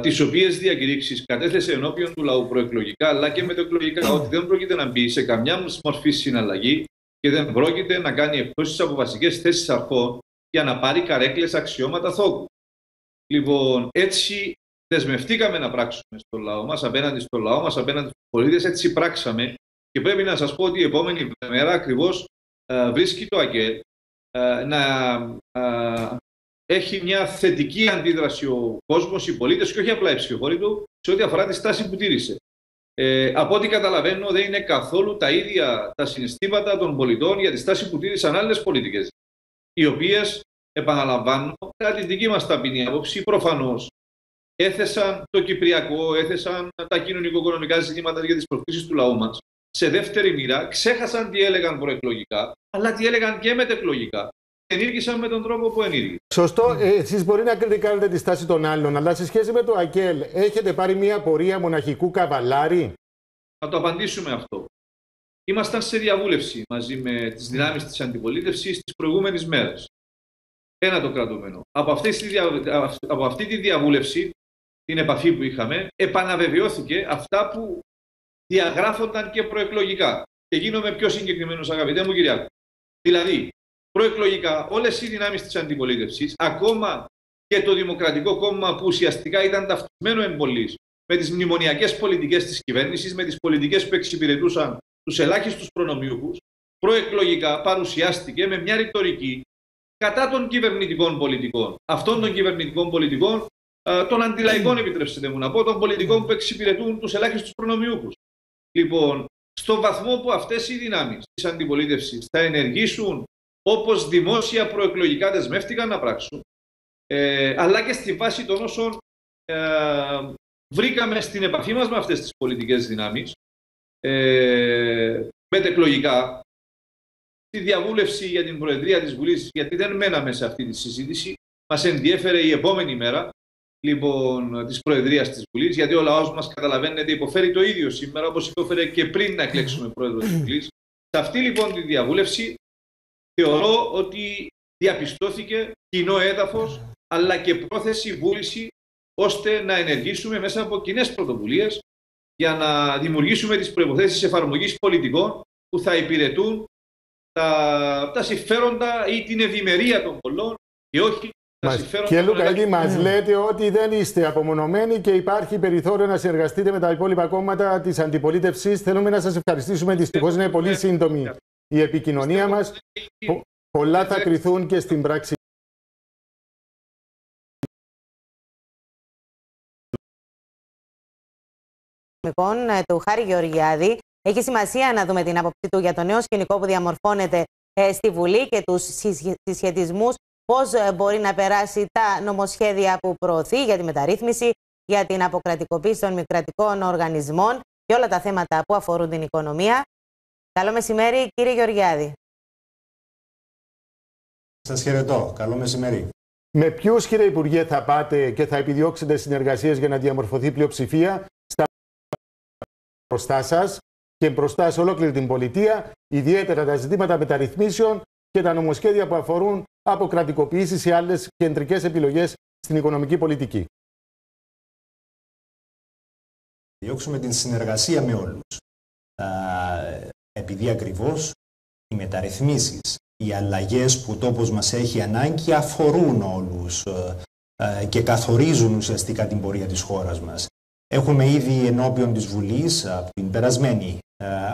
τις οποίες διακηρύξεις κατέθεσε ενώπιον του λαού προεκλογικά αλλά και μετεκλογικά ότι δεν πρόκειται να μπει σε καμιά μορφή συναλλαγή και δεν πρόκειται να κάνει εκτόσει από βασικές θέσεις αρχών για να πάρει καρέκλες αξιώματα θόκου. Λοιπόν, έτσι δεσμευτήκαμε να πράξουμε στο λαό μας, απέναντι στο λαό μας, απέναντι στους πολίτες, έτσι πράξαμε και πρέπει να σας πω ότι η επόμενη μέρα ακριβώς ε, βρίσκει το ΑΚΕΛ ε, να ε, έχει μια θετική αντίδραση ο κόσμος, οι πολίτες και όχι απλά οι ψηφοφόροι του σε ό,τι αφορά τη στάση που τήρησε. Ε, από ό,τι καταλαβαίνω δεν είναι καθόλου τα ίδια τα συναισθήματα των πολιτών για τη στάση που τήρησαν άλλες πολιτικές οι οποίες, επαναλαμβάνω, κατά τη δική μας ταπεινή άποψη, προφανώς έθεσαν το Κυπριακό, έθεσαν τα κοινωνικο-οικονομικά ζητήματα για τις προκλήσεις του λαού μας σε δεύτερη μοίρα, ξέχασαν τι έλεγαν προεκλογικά, αλλά τι έλεγαν και μετεκλογικά. Ενήργησαν με τον τρόπο που ενήργησαν. Σωστό. Ε, Εσείς μπορεί να κριτικάρετε τη στάση των άλλων, αλλά σε σχέση με το ΑΚΕΛ, έχετε πάρει μια πορεία μοναχικού καβαλάρι. Να το απαντήσουμε αυτό. Ήμασταν σε διαβούλευση μαζί με τις δυνάμεις της αντιπολίτευσης τις προηγούμενες μέρες. Ένα το κρατούμενο. Από αυτή, τη από αυτή τη διαβούλευση, την επαφή που είχαμε, επαναβεβαιώθηκε αυτά που διαγράφονταν και προεκλογικά. Και γίνομαι πιο συγκεκριμένος, αγαπητέ μου κυρία. Δηλαδή, προεκλογικά όλες οι δυνάμεις της αντιπολίτευσης, ακόμα και το Δημοκρατικό Κόμμα που ουσιαστικά ήταν ταυτισμένο εν με τις μνημονιακές πολιτικές της κυβέρνησης, με τις πολιτικές που εξυπηρετούσαν τους ελάχιστους προνομιούχους, προεκλογικά παρουσιάστηκε με μια ρητορική κατά των κυβερνητικών πολιτικών. Αυτών των κυβερνητικών πολιτικών, των αντιλαϊκών, επιτρέψτε μου να πω, των πολιτικών που εξυπηρετούν τους ελάχιστους προνομιούχους. Λοιπόν, στο βαθμό που αυτές οι δυνάμεις της αντιπολίτευσης θα ενεργήσουν όπως δημόσια προεκλογικά δεσμεύτηκαν να πράξουν, ε, αλλά και στη βάση των όσων ε, βρήκαμε στην επαφή μας με αυτές τις πολιτικές δυνάμεις, ε, μετεκλογικά, στη διαβούλευση για την Προεδρία της Βουλής, γιατί δεν μέναμε σε αυτή τη συζήτηση, μας ενδιέφερε η επόμενη μέρα λοιπόν, της Προεδρίας της Βουλής, γιατί ο λαός μας, καταλαβαίνετε, υποφέρει το ίδιο σήμερα, όπως υποφέρει και πριν να εκλέξουμε πρόεδρο της Βουλής. Σε αυτή λοιπόν τη διαβούλευση θεωρώ ότι διαπιστώθηκε κοινό έδαφος, αλλά και πρόθεση, βούληση, ώστε να ενεργήσουμε μέσα από κοινέ πρωτοβουλίες για να δημιουργήσουμε τις προϋποθέσεις εφαρμογής πολιτικών που θα υπηρετούν τα, τα συμφέροντα ή την ευημερία των πολλών και όχι τα μας, συμφέροντα και των Λούκα, ήδη ελάχιστων. μας λέτε ότι δεν είστε απομονωμένοι και υπάρχει περιθώριο να συνεργαστείτε με τα υπόλοιπα κόμματα της αντιπολίτευσης. Θέλουμε να σας ευχαριστήσουμε. Δυστυχώς είναι πολύ σύντομη η επικοινωνία μας. Πολλά θα κρυθούν και στην πράξη. λοιπόν, ε, του Χάρη Γεωργιάδη. Έχει σημασία να δούμε την άποψή του για το νέο σκηνικό που διαμορφώνεται ε, στη Βουλή και τους συσχετισμούς, πώς ε, μπορεί να περάσει τα νομοσχέδια που προωθεί για τη μεταρρύθμιση, για την αποκρατικοποίηση των μη κρατικών οργανισμών και όλα τα θέματα που αφορούν την οικονομία. Καλό μεσημέρι, κύριε Γεωργιάδη. Σας χαιρετώ. Καλό μεσημέρι. Με ποιους, κύριε Υπουργέ, θα πάτε και θα επιδιώξετε συνεργασίες για να διαμορφωθεί πλειοψηφία στα μπροστά σας και μπροστά σε ολόκληρη την πολιτεία, ιδιαίτερα τα ζητήματα μεταρρυθμίσεων και τα νομοσχέδια που αφορούν αποκρατικοποίηση σε άλλες κεντρικές επιλογές στην οικονομική πολιτική. Διώξουμε την συνεργασία με όλους. επειδή ακριβώς οι μεταρρυθμίσεις, οι αλλαγές που ο τόπος μας έχει ανάγκη αφορούν όλους και καθορίζουν ουσιαστικά την πορεία της χώρας μας. Έχουμε ήδη ενώπιον της Βουλής από την περασμένη,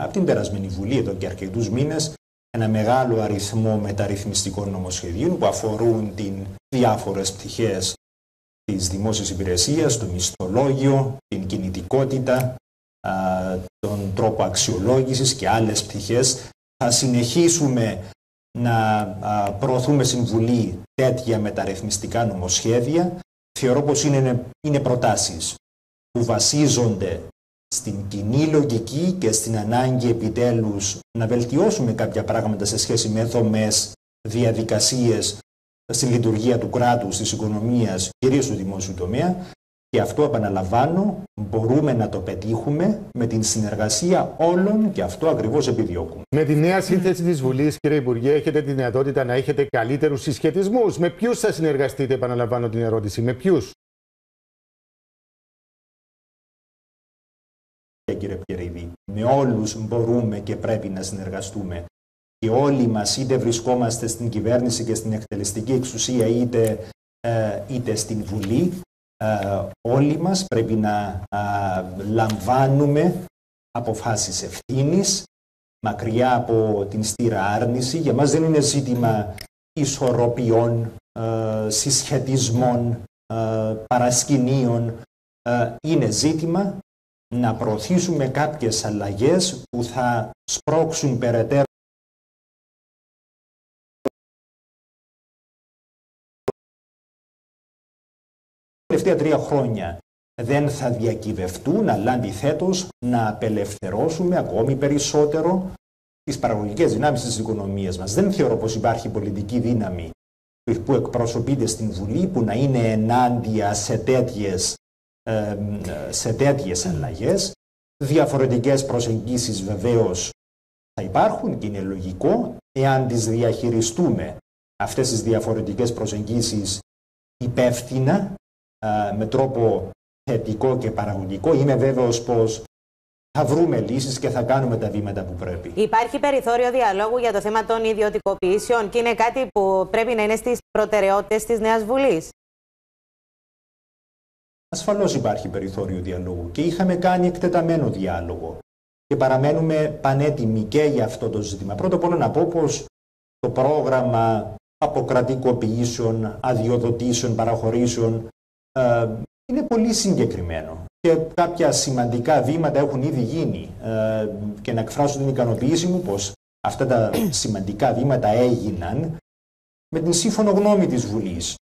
από την περασμένη Βουλή εδώ και αρκετούς μήνες ένα μεγάλο αριθμό μεταρρυθμιστικών νομοσχεδίων που αφορούν την διάφορες πτυχές της δημόσιας υπηρεσίας, το μισθολόγιο, την κινητικότητα, τον τρόπο αξιολόγησης και άλλες πτυχές. Θα συνεχίσουμε να προωθούμε στην Βουλή τέτοια μεταρρυθμιστικά νομοσχέδια. Θεωρώ πως είναι, είναι προτάσεις που βασίζονται στην κοινή λογική και στην ανάγκη επιτέλους να βελτιώσουμε κάποια πράγματα σε σχέση με δομές, διαδικασίες στη λειτουργία του κράτους, της οικονομίας, κυρίως του δημόσιου τομέα και αυτό επαναλαμβάνω μπορούμε να το πετύχουμε με την συνεργασία όλων και αυτό ακριβώς επιδιώκουμε. Με τη νέα σύνθεση της Βουλής, κύριε Υπουργέ, έχετε τη δυνατότητα να έχετε καλύτερους συσχετισμούς. Με ποιους θα συνεργαστείτε, επαναλαμβάνω την ερώτηση, με ποιους; Κύριε Πιερίδη. Με όλους μπορούμε και πρέπει να συνεργαστούμε. Και όλοι μας είτε βρισκόμαστε στην κυβέρνηση και στην εκτελεστική εξουσία είτε, ε, είτε στην Βουλή, ε, όλοι μας πρέπει να ε, λαμβάνουμε αποφάσεις ευθύνης, μακριά από την στήρα άρνηση. Για μας δεν είναι ζήτημα ισορροπιών, ε, συσχετισμών, παρασκηνίων. Είναι ζήτημα να προωθήσουμε κάποιες αλλαγές που θα σπρώξουν περαιτέρω τελευταία τρία χρόνια δεν θα διακυβευτούν, αλλά αντιθέτως να απελευθερώσουμε ακόμη περισσότερο τις παραγωγικές δυνάμεις της οικονομίας μας. Δεν θεωρώ πως υπάρχει πολιτική δύναμη που εκπροσωπείται στην Βουλή που να είναι ενάντια σε τέτοιες σε τέτοιες αλλαγές. Διαφορετικές προσεγγίσεις βεβαίως θα υπάρχουν και είναι λογικό εάν τις διαχειριστούμε αυτές τις διαφορετικές προσεγγίσεις υπεύθυνα με τρόπο θετικό και παραγωγικό. Είμαι βέβαιος πως θα βρούμε λύσεις και θα κάνουμε τα βήματα που πρέπει. Υπάρχει περιθώριο διαλόγου για το θέμα των ιδιωτικοποιήσεων και είναι κάτι που πρέπει να είναι στις προτεραιότητες της Νέας Βουλής. Ασφαλώς υπάρχει περιθώριο διαλόγου και είχαμε κάνει εκτεταμένο διάλογο και παραμένουμε πανέτοιμοι και για αυτό το ζήτημα. Πρώτα απ' όλα να πω πως το πρόγραμμα αποκρατικοποιήσεων, αδειοδοτήσεων, παραχωρήσεων ε, είναι πολύ συγκεκριμένο. Και κάποια σημαντικά βήματα έχουν ήδη γίνει. Ε, και να εκφράσω την ικανοποίηση μου πως αυτά τα σημαντικά βήματα έγιναν με την σύμφωνο γνώμη της Βουλής.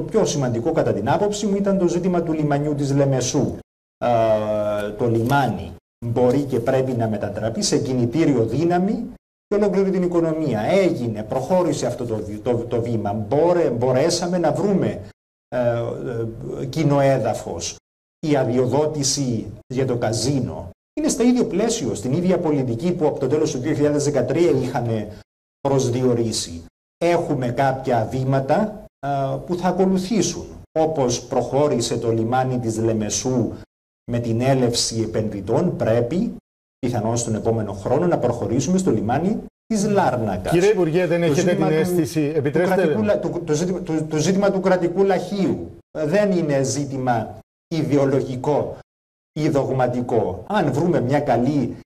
Το πιο σημαντικό κατά την άποψη μου ήταν το ζήτημα του λιμανιού της Λεμεσού. Ε, το λιμάνι μπορεί και πρέπει να μετατραπεί σε κινητήριο δύναμη και ολόκληρη την οικονομία. Έγινε, προχώρησε αυτό το, το, το βήμα. Μπορέ, μπορέσαμε να βρούμε ε, ε, κοινό έδαφος. Η αδειοδότηση για το καζίνο είναι στο ίδιο πλαίσιο, στην ίδια πολιτική που από το τέλος του 2013 είχαμε προσδιορίσει. Έχουμε κάποια βήματα ε, που θα ακολουθήσουν, όπως προχώρησε το λιμάνι της Λεμεσού με την έλευση επενδυτών, πρέπει πιθανόν στον επόμενο χρόνο να προχωρήσουμε στο λιμάνι της Λάρνακας. Κύριε Υπουργέ, δεν έχετε την αίσθηση. Επιτρέψτε. Το, το, ζήτημα, το, το ζήτημα του κρατικού λαχείου δεν είναι ζήτημα ιδεολογικό ή δογματικό. Αν βρούμε μια καλή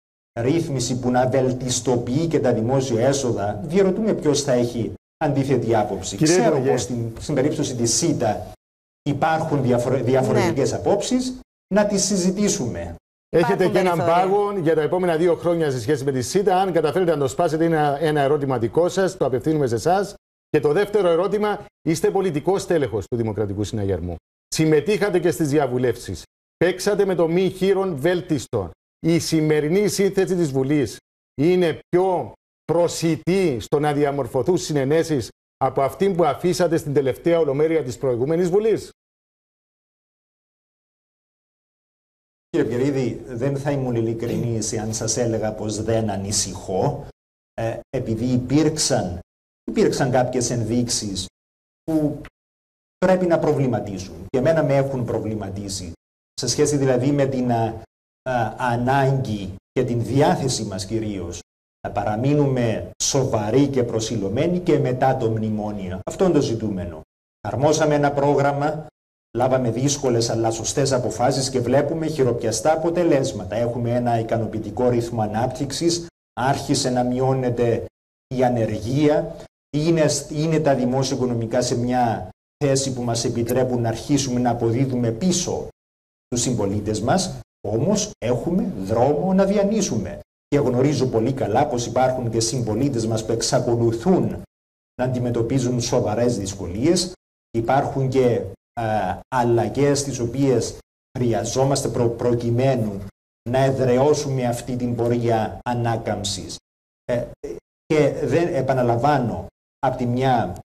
ρύθμιση που να βελτιστοποιεί και τα δημόσια έσοδα, διαρωτούμε ποιος θα έχει αντίθετη άποψη. Κύριε Ξέρω πως στην, στην περίπτωση της ΣΥΤΑ υπάρχουν διαφορετικέ ναι. απόψεις, να τις συζητήσουμε. Έχετε και έναν πάγο για τα επόμενα δύο χρόνια σε σχέση με τη ΣΥΤΑ. Αν καταφέρετε να το σπάσετε, είναι ένα ερώτημα δικό σας. Το απευθύνουμε σε εσάς. Και το δεύτερο ερώτημα, είστε πολιτικός τέλεχο του Δημοκρατικού Συναγερμού. Συμμετείχατε και στις διαβουλεύσεις. Παίξατε με το μη χείρον βέλτιστο. Η σημερινή σύνθεση της Βουλής είναι πιο προσιτή στο να διαμορφωθούν συνενέσεις από αυτή που αφήσατε στην τελευταία ολομέρεια της προηγούμενης Βουλής. Κύριε Πιερίδη, δεν θα ήμουν ειλικρινής αν σας έλεγα πως δεν ανησυχώ, ε, επειδή υπήρξαν, υπήρξαν κάποιες ενδείξεις που πρέπει να προβληματίσουν. Και εμένα με έχουν προβληματίσει. Σε σχέση δηλαδή με την α, ανάγκη και την διάθεση μας κυρίως να παραμείνουμε σοβαροί και προσιλωμένοι και μετά το μνημόνιο. Αυτό είναι το ζητούμενο. Αρμόσαμε ένα πρόγραμμα Λάβαμε δύσκολες αλλά σωστές αποφάσεις και βλέπουμε χειροπιαστά αποτελέσματα. Έχουμε ένα ικανοποιητικό ρυθμό ανάπτυξης, άρχισε να μειώνεται η ανεργία, είναι, είναι τα δημόσια οικονομικά σε μια θέση που μας επιτρέπουν να αρχίσουμε να αποδίδουμε πίσω τους συμπολίτες μας, όμως έχουμε δρόμο να διανύσουμε. Και γνωρίζω πολύ καλά πως υπάρχουν και συμπολίτες μας που εξακολουθούν να αντιμετωπίζουν σοβαρές δυσκολίες. Υπάρχουν και ε, αλλαγές τις οποίες χρειαζόμαστε προκειμένου να εδραιώσουμε αυτή την πορεία ανάκαμψης. Ε, και δεν επαναλαμβάνω, από τη μια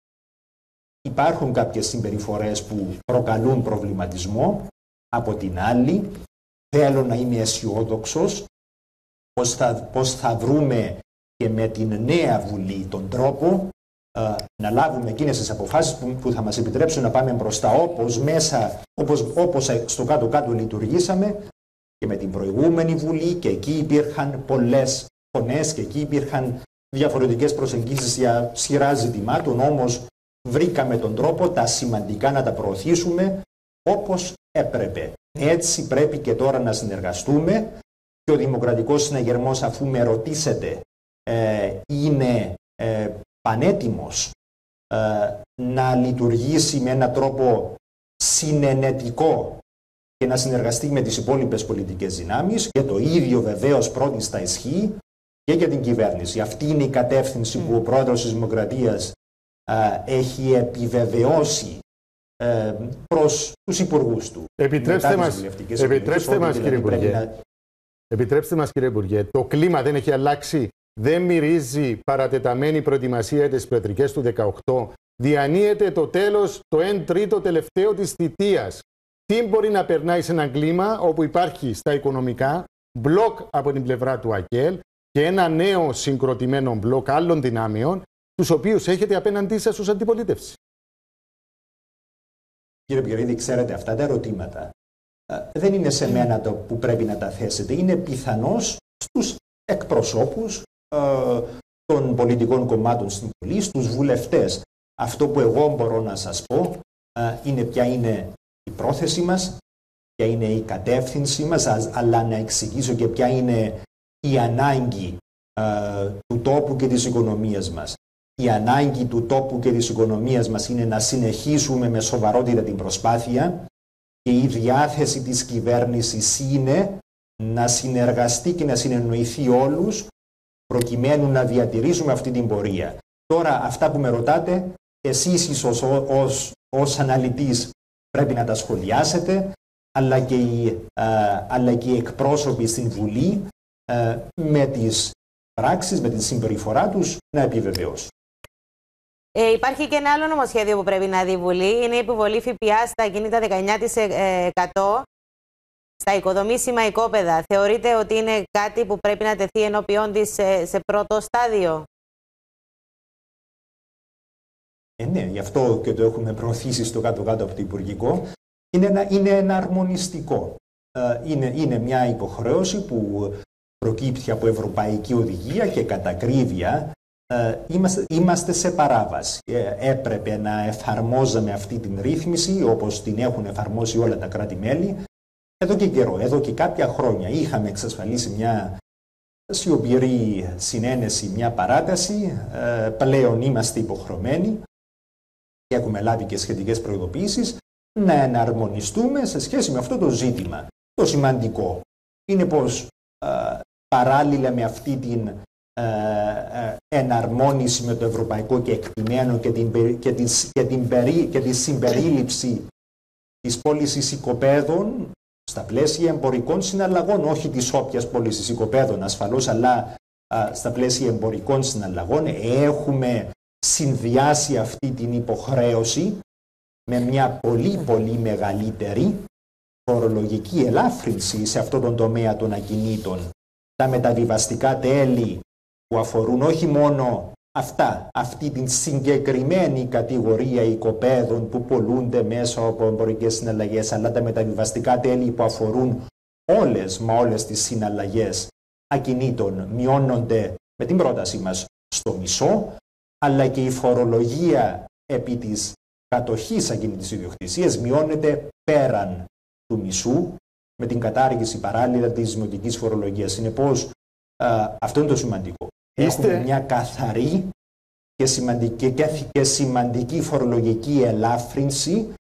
υπάρχουν κάποιες συμπεριφορές που προκαλούν προβληματισμό, από την άλλη θέλω να είμαι αισιόδοξος πως θα, πως θα βρούμε και με την νέα Βουλή τον τρόπο ε, να λάβουμε εκείνες τις αποφάσεις που, που θα μας επιτρέψουν να πάμε μπροστά όπως μέσα, όπως, όπως στο κάτω-κάτω λειτουργήσαμε και με την προηγούμενη Βουλή και εκεί υπήρχαν πολλές φωνές και εκεί υπήρχαν διαφορετικές προσεγγίσεις για σειρά ζητημάτων όμως βρήκαμε τον τρόπο τα σημαντικά να τα προωθήσουμε όπως έπρεπε. Έτσι πρέπει και τώρα να συνεργαστούμε και ο Δημοκρατικός Συναγερμός αφού με ρωτήσετε ε, είναι ε, πανέτοιμος ε, να λειτουργήσει με έναν τρόπο συνενετικό και να συνεργαστεί με τις υπόλοιπες πολιτικές δυνάμεις και το ίδιο βεβαίως πρώτη στα ισχύει και για την κυβέρνηση. Αυτή είναι η κατεύθυνση που ο πρόεδρος της Δημοκρατίας ε, έχει επιβεβαιώσει ε, προς τους υπουργούς του. Επιτρέψτε μας, επιτρέψτε μας, κύριε Υπουργέ, επιτρέψτε μας κύριε Υπουργέ, το κλίμα δεν έχει αλλάξει δεν μυρίζει παρατεταμένη προετοιμασία της Πετρικές του 18. Διανύεται το τέλος, το 1 τρίτο τελευταίο της θητείας. Τι μπορεί να περνάει σε ένα κλίμα όπου υπάρχει στα οικονομικά μπλοκ από την πλευρά του ΑΚΕΛ και ένα νέο συγκροτημένο μπλοκ άλλων δυνάμεων, τους οποίους έχετε απέναντί σας ως αντιπολίτευση; Κύριε Πιερίδη, ξέρετε αυτά τα ερωτήματα ε, δεν είναι σε μένα το που πρέπει να τα θέσετε. Είναι πιθανώς στους εκπροσώπους ε, των πολιτικών κομμάτων στην Βουλή, στους βουλευτές. Αυτό που εγώ μπορώ να σας πω ε, είναι ποια είναι η πρόθεση μας, ποια είναι η κατεύθυνση μας, αλλά να εξηγήσω και ποια είναι η ανάγκη ε, του τόπου και της οικονομίας μας. η ανάγκη του τόπου και της οικονομίας μας είναι να συνεχίσουμε με σοβαρότητα την προσπάθεια και η διάθεση της κυβέρνησης είναι να συνεργαστεί και να συνεννοηθεί όλους προκειμένου να διατηρήσουμε αυτή την πορεία. Τώρα αυτά που με ρωτάτε, εσείς ίσως ως, ως αναλυτής πρέπει να τα σχολιάσετε, αλλά και οι, αλλά και οι εκπρόσωποι στην Βουλή με τις πράξεις, με τη συμπεριφορά τους να επιβεβαιώσουν. Ε, υπάρχει και ένα άλλο νομοσχέδιο που πρέπει να δει η Βουλή. Είναι η επιβολή ΦΠΑ στα κινήτα 19% στα οικοδομήσιμα οικόπεδα. Θεωρείτε ότι είναι κάτι που πρέπει να τεθεί ενώπιον της σε, σε πρώτο στάδιο; Ε, ναι, γι' αυτό και το έχουμε προωθήσει στο κάτω-κάτω από το Υπουργικό. Είναι, ένα, είναι εναρμονιστικό. Ε, είναι, είναι μια υποχρέωση που προκύπτει από ευρωπαϊκή οδηγία και κατακρίβεια ε, είμαστε, είμαστε σε παράβαση. Ε, έπρεπε να εφαρμόζαμε αυτή την ρύθμιση όπως την έχουν εφαρμόσει όλα τα κράτη-μέλη εδώ και καιρό, εδώ και κάποια χρόνια είχαμε εξασφαλίσει μια σιωπηρή συνένεση, μια παράταση. Ε, πλέον είμαστε υποχρεωμένοι και έχουμε λάβει και σχετικές προειδοποιήσεις να εναρμονιστούμε σε σχέση με αυτό το ζήτημα. Το σημαντικό είναι πως παράλληλα με αυτή την ε, ε, εναρμόνιση με το ευρωπαϊκό και εκτιμένο και την, και την, και την περί, και τη συμπερίληψη της πώλησης οικοπαίδων στα πλαίσια εμπορικών συναλλαγών, όχι της όποιας πώλησης οικοπαίδων ασφαλώς, αλλά στα πλαίσια εμπορικών συναλλαγών έχουμε συνδυάσει αυτή την υποχρέωση με μια πολύ πολύ μεγαλύτερη φορολογική ελάφρυνση σε αυτόν τον τομέα των ακινήτων. Τα μεταβιβαστικά τέλη που αφορούν όχι μόνο αυτά, αυτή την συγκεκριμένη κατηγορία οικοπαίδων που πολλούνται μέσα από εμπορικές συναλλαγές, αλλά τα μεταβιβαστικά τέλη που αφορούν όλες, μα όλες τις συναλλαγές ακινήτων μειώνονται με την πρόταση μας στο μισό, αλλά και η φορολογία επί της κατοχής ακινήτης ιδιοκτησίας μειώνεται πέραν του μισού με την κατάργηση παράλληλα της δημοτικής φορολογίας. Συνεπώς, αυτό είναι το σημαντικό. Έχουμε μια καθαρή και σημαντική, και σημαντική φορολογική ελάφρυνση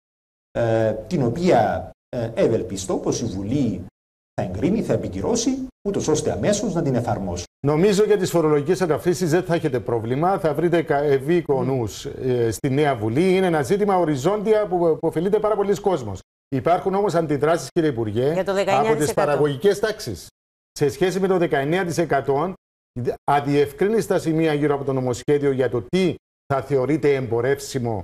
ε, την οποία ε, ευελπιστώ πως η Βουλή θα εγκρίνει, θα επικυρώσει, ούτως ώστε αμέσως να την εφαρμόσει. Νομίζω για τις φορολογικές ελαφρύνσεις δεν θα έχετε πρόβλημα. Θα βρείτε ευή εικονού ε, στη Νέα Βουλή. Είναι ένα ζήτημα οριζόντια που, που ωφελείται πάρα πολλοί κόσμος. Υπάρχουν όμως αντιδράσεις, κύριε Υπουργέ, από τις παραγωγικές τάξεις. Σε σχέση με το 19% αδιευκρίνηστα σημεία γύρω από το νομοσχέδιο για το τι θα θεωρείται εμπορεύσιμο,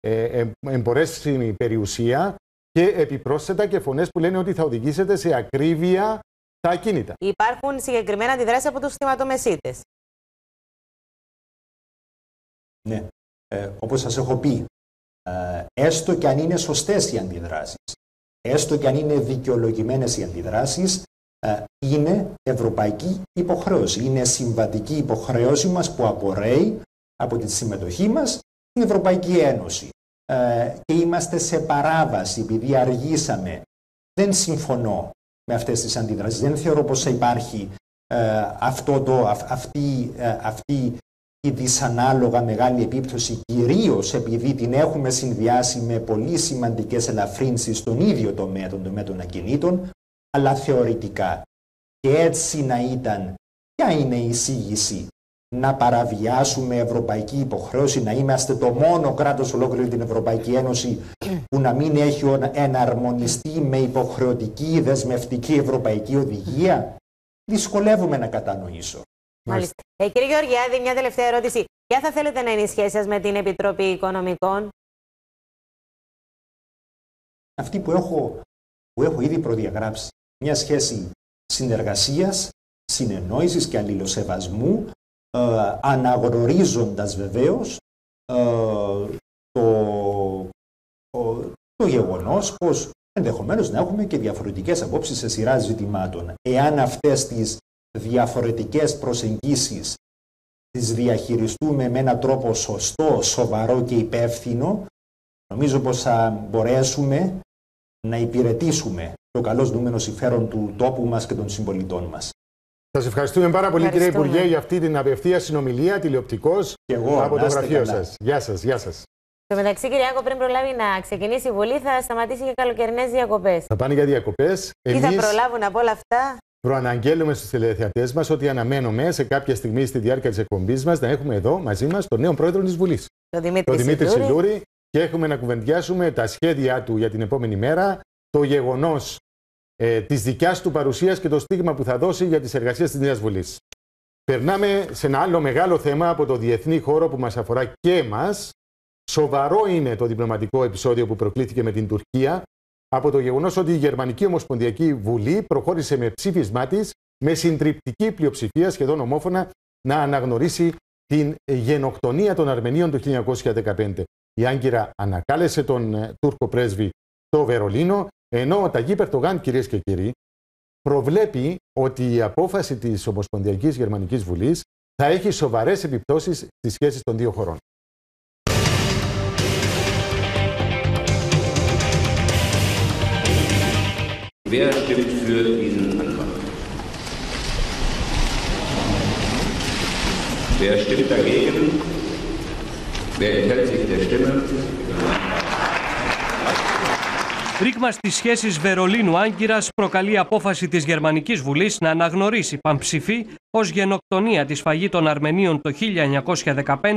ε, εμπορεύσιμη περιουσία και επιπρόσθετα και φωνές που λένε ότι θα οδηγήσετε σε ακρίβεια τα ακίνητα. Υπάρχουν συγκεκριμένα αντιδράσεις από τους θυματομεσίτες. Ναι. Ε, όπως σας έχω πει, ε, έστω και αν είναι σωστές οι αντιδράσεις, έστω και αν είναι δικαιολογημένες οι αντιδράσεις, ε, είναι ευρωπαϊκή υποχρέωση. Είναι συμβατική υποχρέωση μας που απορρέει από τη συμμετοχή μας στην Ευρωπαϊκή Ένωση. Ε, και είμαστε σε παράβαση επειδή αργήσαμε. Δεν συμφωνώ με αυτές τις αντιδράσεις. Δεν θεωρώ πως θα υπάρχει ε, αυτό το, αυτή, αυτή η δυσανάλογα μεγάλη επίπτωση κυρίως επειδή την έχουμε συνδυάσει με πολύ σημαντικές ελαφρύνσεις στον ίδιο τομέα, τον τομέα των ακινήτων αλλά θεωρητικά. Και έτσι να ήταν, ποια είναι η εισήγηση; Να παραβιάσουμε ευρωπαϊκή υποχρέωση, να είμαστε το μόνο κράτος ολόκληρη την Ευρωπαϊκή Ένωση που να μην έχει εναρμονιστεί με υποχρεωτική δεσμευτική ευρωπαϊκή οδηγία; Δυσκολεύομαι να κατανοήσω. Μάλιστα. Ε, κύριε Γεωργιάδη, μια τελευταία ερώτηση. Ποια θα θέλετε να είναι η σχέση σας με την Επιτροπή Οικονομικών; Αυτή που έχω, που έχω ήδη προδιαγράψει μια σχέση συνεργασίας, συνεννόησης και αλληλοσεβασμού, ε, αναγνωρίζοντας βεβαίως ε, το, το, το γεγονός πως ενδεχομένως να έχουμε και διαφορετικές απόψεις σε σειρά ζητημάτων. Εάν αυτές τις διαφορετικές προσεγγίσεις τις διαχειριστούμε με έναν τρόπο σωστό, σοβαρό και υπεύθυνο, νομίζω πως θα μπορέσουμε να υπηρετήσουμε το καλός νούμερο συμφέρον του τόπου μας και των συμπολιτών μας. Σας ευχαριστούμε πάρα πολύ, κύριε Ευχαριστούμε. Υπουργέ, για αυτή την απευθεία συνομιλία τηλεοπτικός εγώ, από να το είστε γραφείο καλά. σας. Γεια σας, γεια σας. Στο μεταξύ, Κυριάκο, πριν προλάβει να ξεκινήσει η Βουλή, θα σταματήσει και καλοκαιρινές διακοπές. Θα πάνε για διακοπές. Τι θα Εμείς προλάβουν από όλα αυτά; προαναγγέλουμε στους τηλεθεατές μας ότι αναμένουμε σε κάποια στιγμή στη διάρκεια της εκπομπής μας να έχουμε εδώ μαζί μας τον νέο πρόεδρο της Βουλής, Το Δημήτρη, τον Δημήτρη Σιλούρη. Σιλούρη, και έχουμε να κουβεντιάσουμε τα σχέδιά του για την επόμενη μέρα, το γεγονός ε, της δικιάς του παρουσίας και το στίγμα που θα δώσει για τις εργασίες της Νέας Βουλής. Περνάμε σε ένα άλλο μεγάλο θέμα από το διεθνή χώρο που μας αφορά και εμάς. Σοβαρό είναι το διπλωματικό επεισόδιο που προκλήθηκε με την Τουρκία από το γεγονός ότι η Γερμανική Ομοσπονδιακή Βουλή προχώρησε με ψήφισμά της με συντριπτική πλειοψηφία σχεδόν ομόφωνα να αναγνωρίσει την γενοκτονία των Αρμενίων το 1915. Η Άγκυρα ανακάλεσε τον ε, Τούρκο πρέσβη στο Βερολίνο, ενώ ο Ταγί Περτογάν, κυρίες και κύριοι, προβλέπει ότι η απόφαση της Ομοσπονδιακής Γερμανικής Βουλής θα έχει σοβαρές επιπτώσεις στις σχέσεις των δύο χωρών. Wer stimmt für diesen Antrag? Wer stimmt dagegen? Wer enthält sich der Stimme? Ρήγμα στις σχέσεις Βερολίνου-Άγκυρα προκαλεί απόφαση της Γερμανικής Βουλής να αναγνωρίσει πανψηφί ως γενοκτονία της σφαγή των Αρμενίων το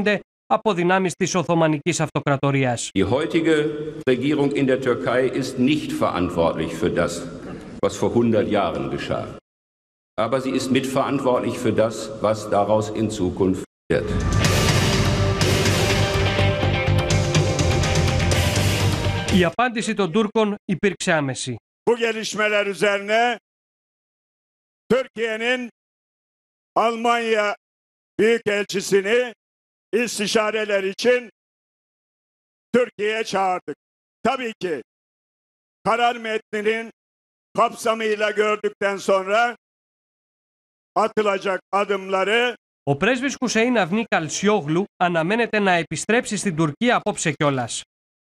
1915 από δυνάμεις της Οθωμανικής Αυτοκρατορίας. Die heutige Regierung in der Türkei ist nicht verantwortlich für das, was vor 100 Jahren geschah. Aber sie ist mitverantwortlich für das, was daraus in Zukunft wird. Η απάντηση των Τούρκων υπήρξε άμεση. Bu gelişmeler üzerine Türkiye'nin Almanya Büyükelçisini istişareler için Türkiye'ye çağırdık. Tabii ki karar metninin kapsamıyla gördükten sonra atılacak adımları Ο πρέσβης Χουσέιν Αυνή Καλσιόγλου αναμένεται να επιστρέψει στην Τουρκία απόψε κιόλα.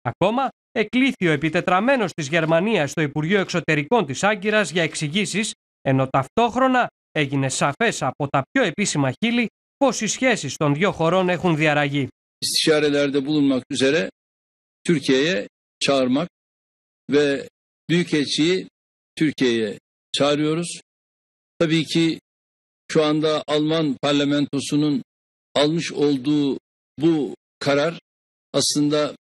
Ακόμα, εκλήθη ο επιτετραμένος της Γερμανίας στο Υπουργείο Εξωτερικών της Άγκυρας για εξηγήσεις, ενώ ταυτόχρονα έγινε σαφές από τα πιο επίσημα χείλη πως οι σχέσεις των δύο χωρών έχουν διαραγεί. istişarelerde bulunmak üzere Türkiye'ye çağırmak ve Büyükelçiyi Türkiye'ye çağırıyoruz. Tabii ki şu anda Alman parlamentosunun almış olduğu bu karar aslında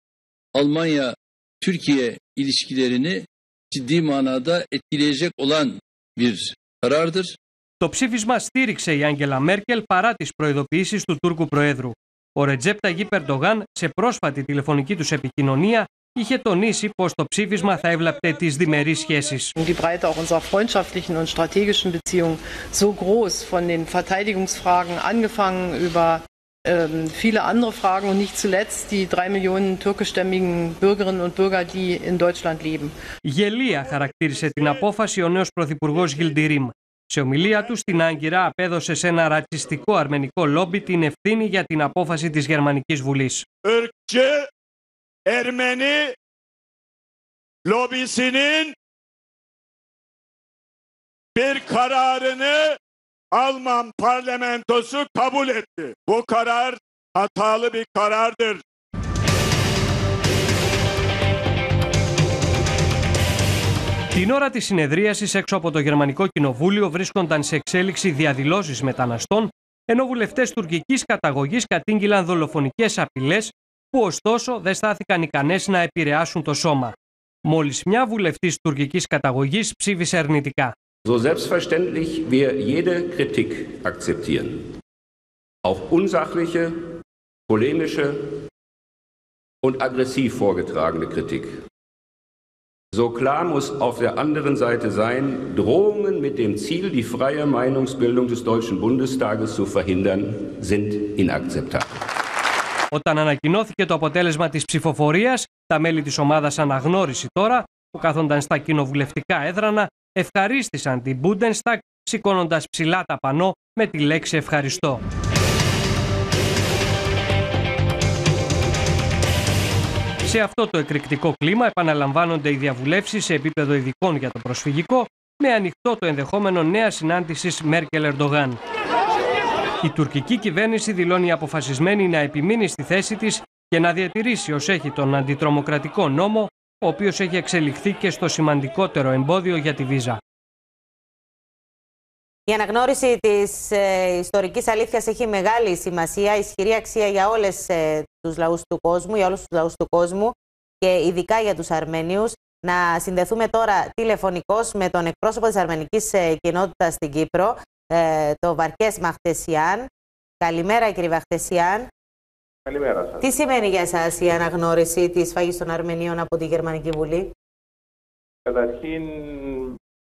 το ψήφισμα στήριξε η Άγγελα Μέρκελ παρά τις προειδοποιήσεις του Τούρκου Προέδρου. Ο Ρετζέπτα Ερντογάν σε πρόσφατη τηλεφωνική τους επικοινωνία είχε τονίσει πως το ψήφισμα θα έβλαπτε τις διμερείς σχέσεις viele andere Fragen und nicht zuletzt die drei Millionen türkischstämmigen Bürgerinnen und Bürger, die in Deutschland leben. Γελία χαρακτήρισε την απόφαση ο νέος πρωθυπουργός Γιλντιρίμ. Σε ομιλία του στην Άγκυρα απέδωσε σε ένα ρατσιστικό αρμενικό λόμπι την ευθύνη για την απόφαση της Γερμανικής Βουλής. ırkçı Ermeni lobisinin bir kararını Alman parlamentosu kabul etti. Bu karar hatalı bir karardır. Την ώρα της συνεδρίασης έξω από το Γερμανικό Κοινοβούλιο βρίσκονταν σε εξέλιξη διαδηλώσεις μεταναστών, ενώ βουλευτές τουρκικής καταγωγής κατήγγυλαν δολοφονικές απειλές που ωστόσο δεν στάθηκαν ικανές να επηρεάσουν το σώμα. Μόλις μια βουλευτής τουρκικής καταγωγής ψήφισε αρνητικά. So selbstverständlich wir jede Kritik akzeptieren. Auch unsachliche, polemische und aggressiv vorgetragene Kritik. So klar muss auf der anderen Seite sein, Drohungen mit dem Ziel, die freie Meinungsbildung des Deutschen Bundestages zu verhindern, sind inakzeptabel. Όταν ανακοινώθηκε το αποτέλεσμα της ψηφοφορίας, τα μέλη της ομάδας Αναγνώριση τώρα, που κάθονταν στα κοινοβουλευτικά έδρανα, ευχαρίστησαν την Bundestag σηκώνοντας ψηλά τα πανό με τη λέξη ευχαριστώ. Σε αυτό το εκρηκτικό κλίμα επαναλαμβάνονται οι διαβουλεύσεις σε επίπεδο ειδικών για το προσφυγικό, με ανοιχτό το ενδεχόμενο νέα συνάντησης Μέρκελ-Ερντογάν. Η τουρκική κυβέρνηση δηλώνει αποφασισμένη να επιμείνει στη θέση της και να διατηρήσει ως έχει τον αντιτρομοκρατικό νόμο, ο οποίος έχει εξελιχθεί και στο σημαντικότερο εμπόδιο για τη βίζα. Η αναγνώριση της ε, ιστορικής αλήθειας έχει μεγάλη σημασία, ισχυρή αξία για όλες ε, τους λαούς του κόσμου, για όλους τους λαούς του κόσμου και ειδικά για τους Αρμένιους. Να συνδεθούμε τώρα τηλεφωνικώς με τον εκπρόσωπο της αρμενικής ε, κοινότητας στην Κύπρο, ε, το Βαρκές Μαχτεσιάν. Καλημέρα κύριε Μαχτεσιάν. Καλημέρα σας. Τι σημαίνει για σας η αναγνώριση της φαγής των Αρμενίων από τη Γερμανική Βουλή; Καταρχήν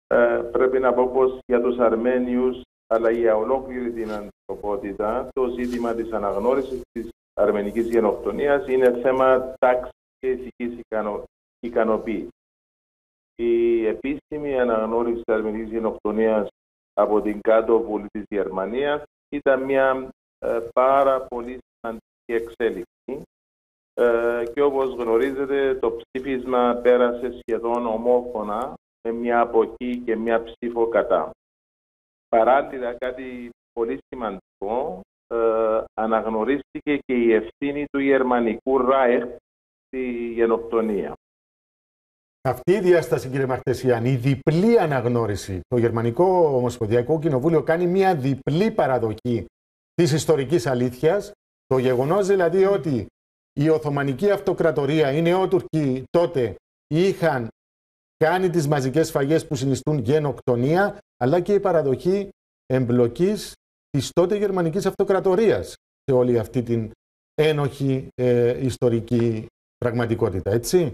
ε, πρέπει να πω πως για τους Αρμένιους αλλά για ολόκληρη την ανθρωπότητα το ζήτημα της αναγνώρισης της αρμενικής γενοκτονίας είναι θέμα τάξης και ηθικής ικανο, ικανοποίησης. Η επίσημη αναγνώριση της αρμενικής γενοκτονίας από την κάτω βουλή της Γερμανίας ήταν μια ε, πάρα πολύ σημαντική εξέλιξη ε, και όπως γνωρίζετε το ψήφισμα πέρασε σχεδόν ομόφωνα με μια αποχή και μια ψήφο κατά. Παράλληλα κάτι πολύ σημαντικό ε, αναγνωρίστηκε και η ευθύνη του Γερμανικού ΡΑΕΧ στη γενοκτονία. Αυτή η διάσταση, κύριε Μαχτεσιάν, η διπλή αναγνώριση, το Γερμανικό Ομοσπονδιακό Κοινοβούλιο κάνει μια διπλή παραδοχή της ιστορικής αλήθειας, το γεγονός δηλαδή ότι η Οθωμανική Αυτοκρατορία, οι Νεότουρκοι τότε είχαν κάνει τις μαζικές σφαγές που συνιστούν γενοκτονία, αλλά και η παραδοχή εμπλοκής της τότε Γερμανικής Αυτοκρατορίας σε όλη αυτή την ένοχη ε, ιστορική πραγματικότητα, έτσι.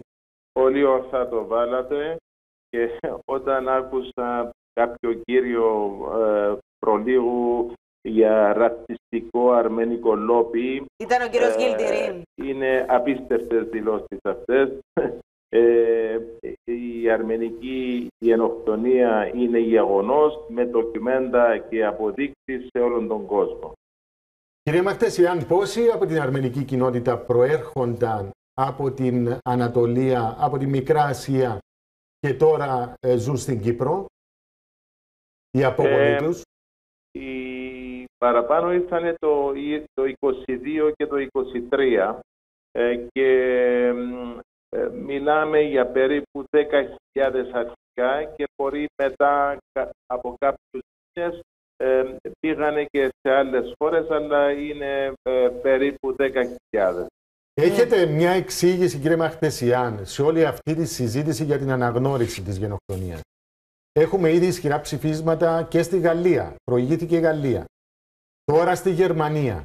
Πολύ ορθά το βάλατε και όταν άκουσα κάποιο κύριο ε, προλίγου για ρατσιστικό αρμενικό λόπι. Ήταν ο κύριος ε, Είναι απίστευτες δηλώσεις αυτές. *laughs* Ε, η αρμενική γενοκτονία είναι γεγονός με ντοκιμέντα και αποδείξεις σε όλον τον κόσμο. Κύριε Μαχτέσιαν, πόσοι από την αρμενική κοινότητα προέρχονταν από την Ανατολία, από τη Μικρά Ασία και τώρα ε, ζουν στην Κύπρο, οι απόγονοι ε, τους; Οι παραπάνω ήρθαν το, το 22 και το 23 ε, και ε, μιλάμε για περίπου 10.000 αρχικά και μπορεί μετά από κάποιους μήνες ε, πήγανε και σε άλλες χώρες, αλλά είναι ε, περίπου 10.000. Έχετε μια εξήγηση, κύριε Μαχτεσιάν, σε όλη αυτή τη συζήτηση για την αναγνώριση της γενοκτονίας; Έχουμε ήδη ισχυρά ψηφίσματα και στη Γαλλία. Προηγήθηκε η Γαλλία. Τώρα στη Γερμανία.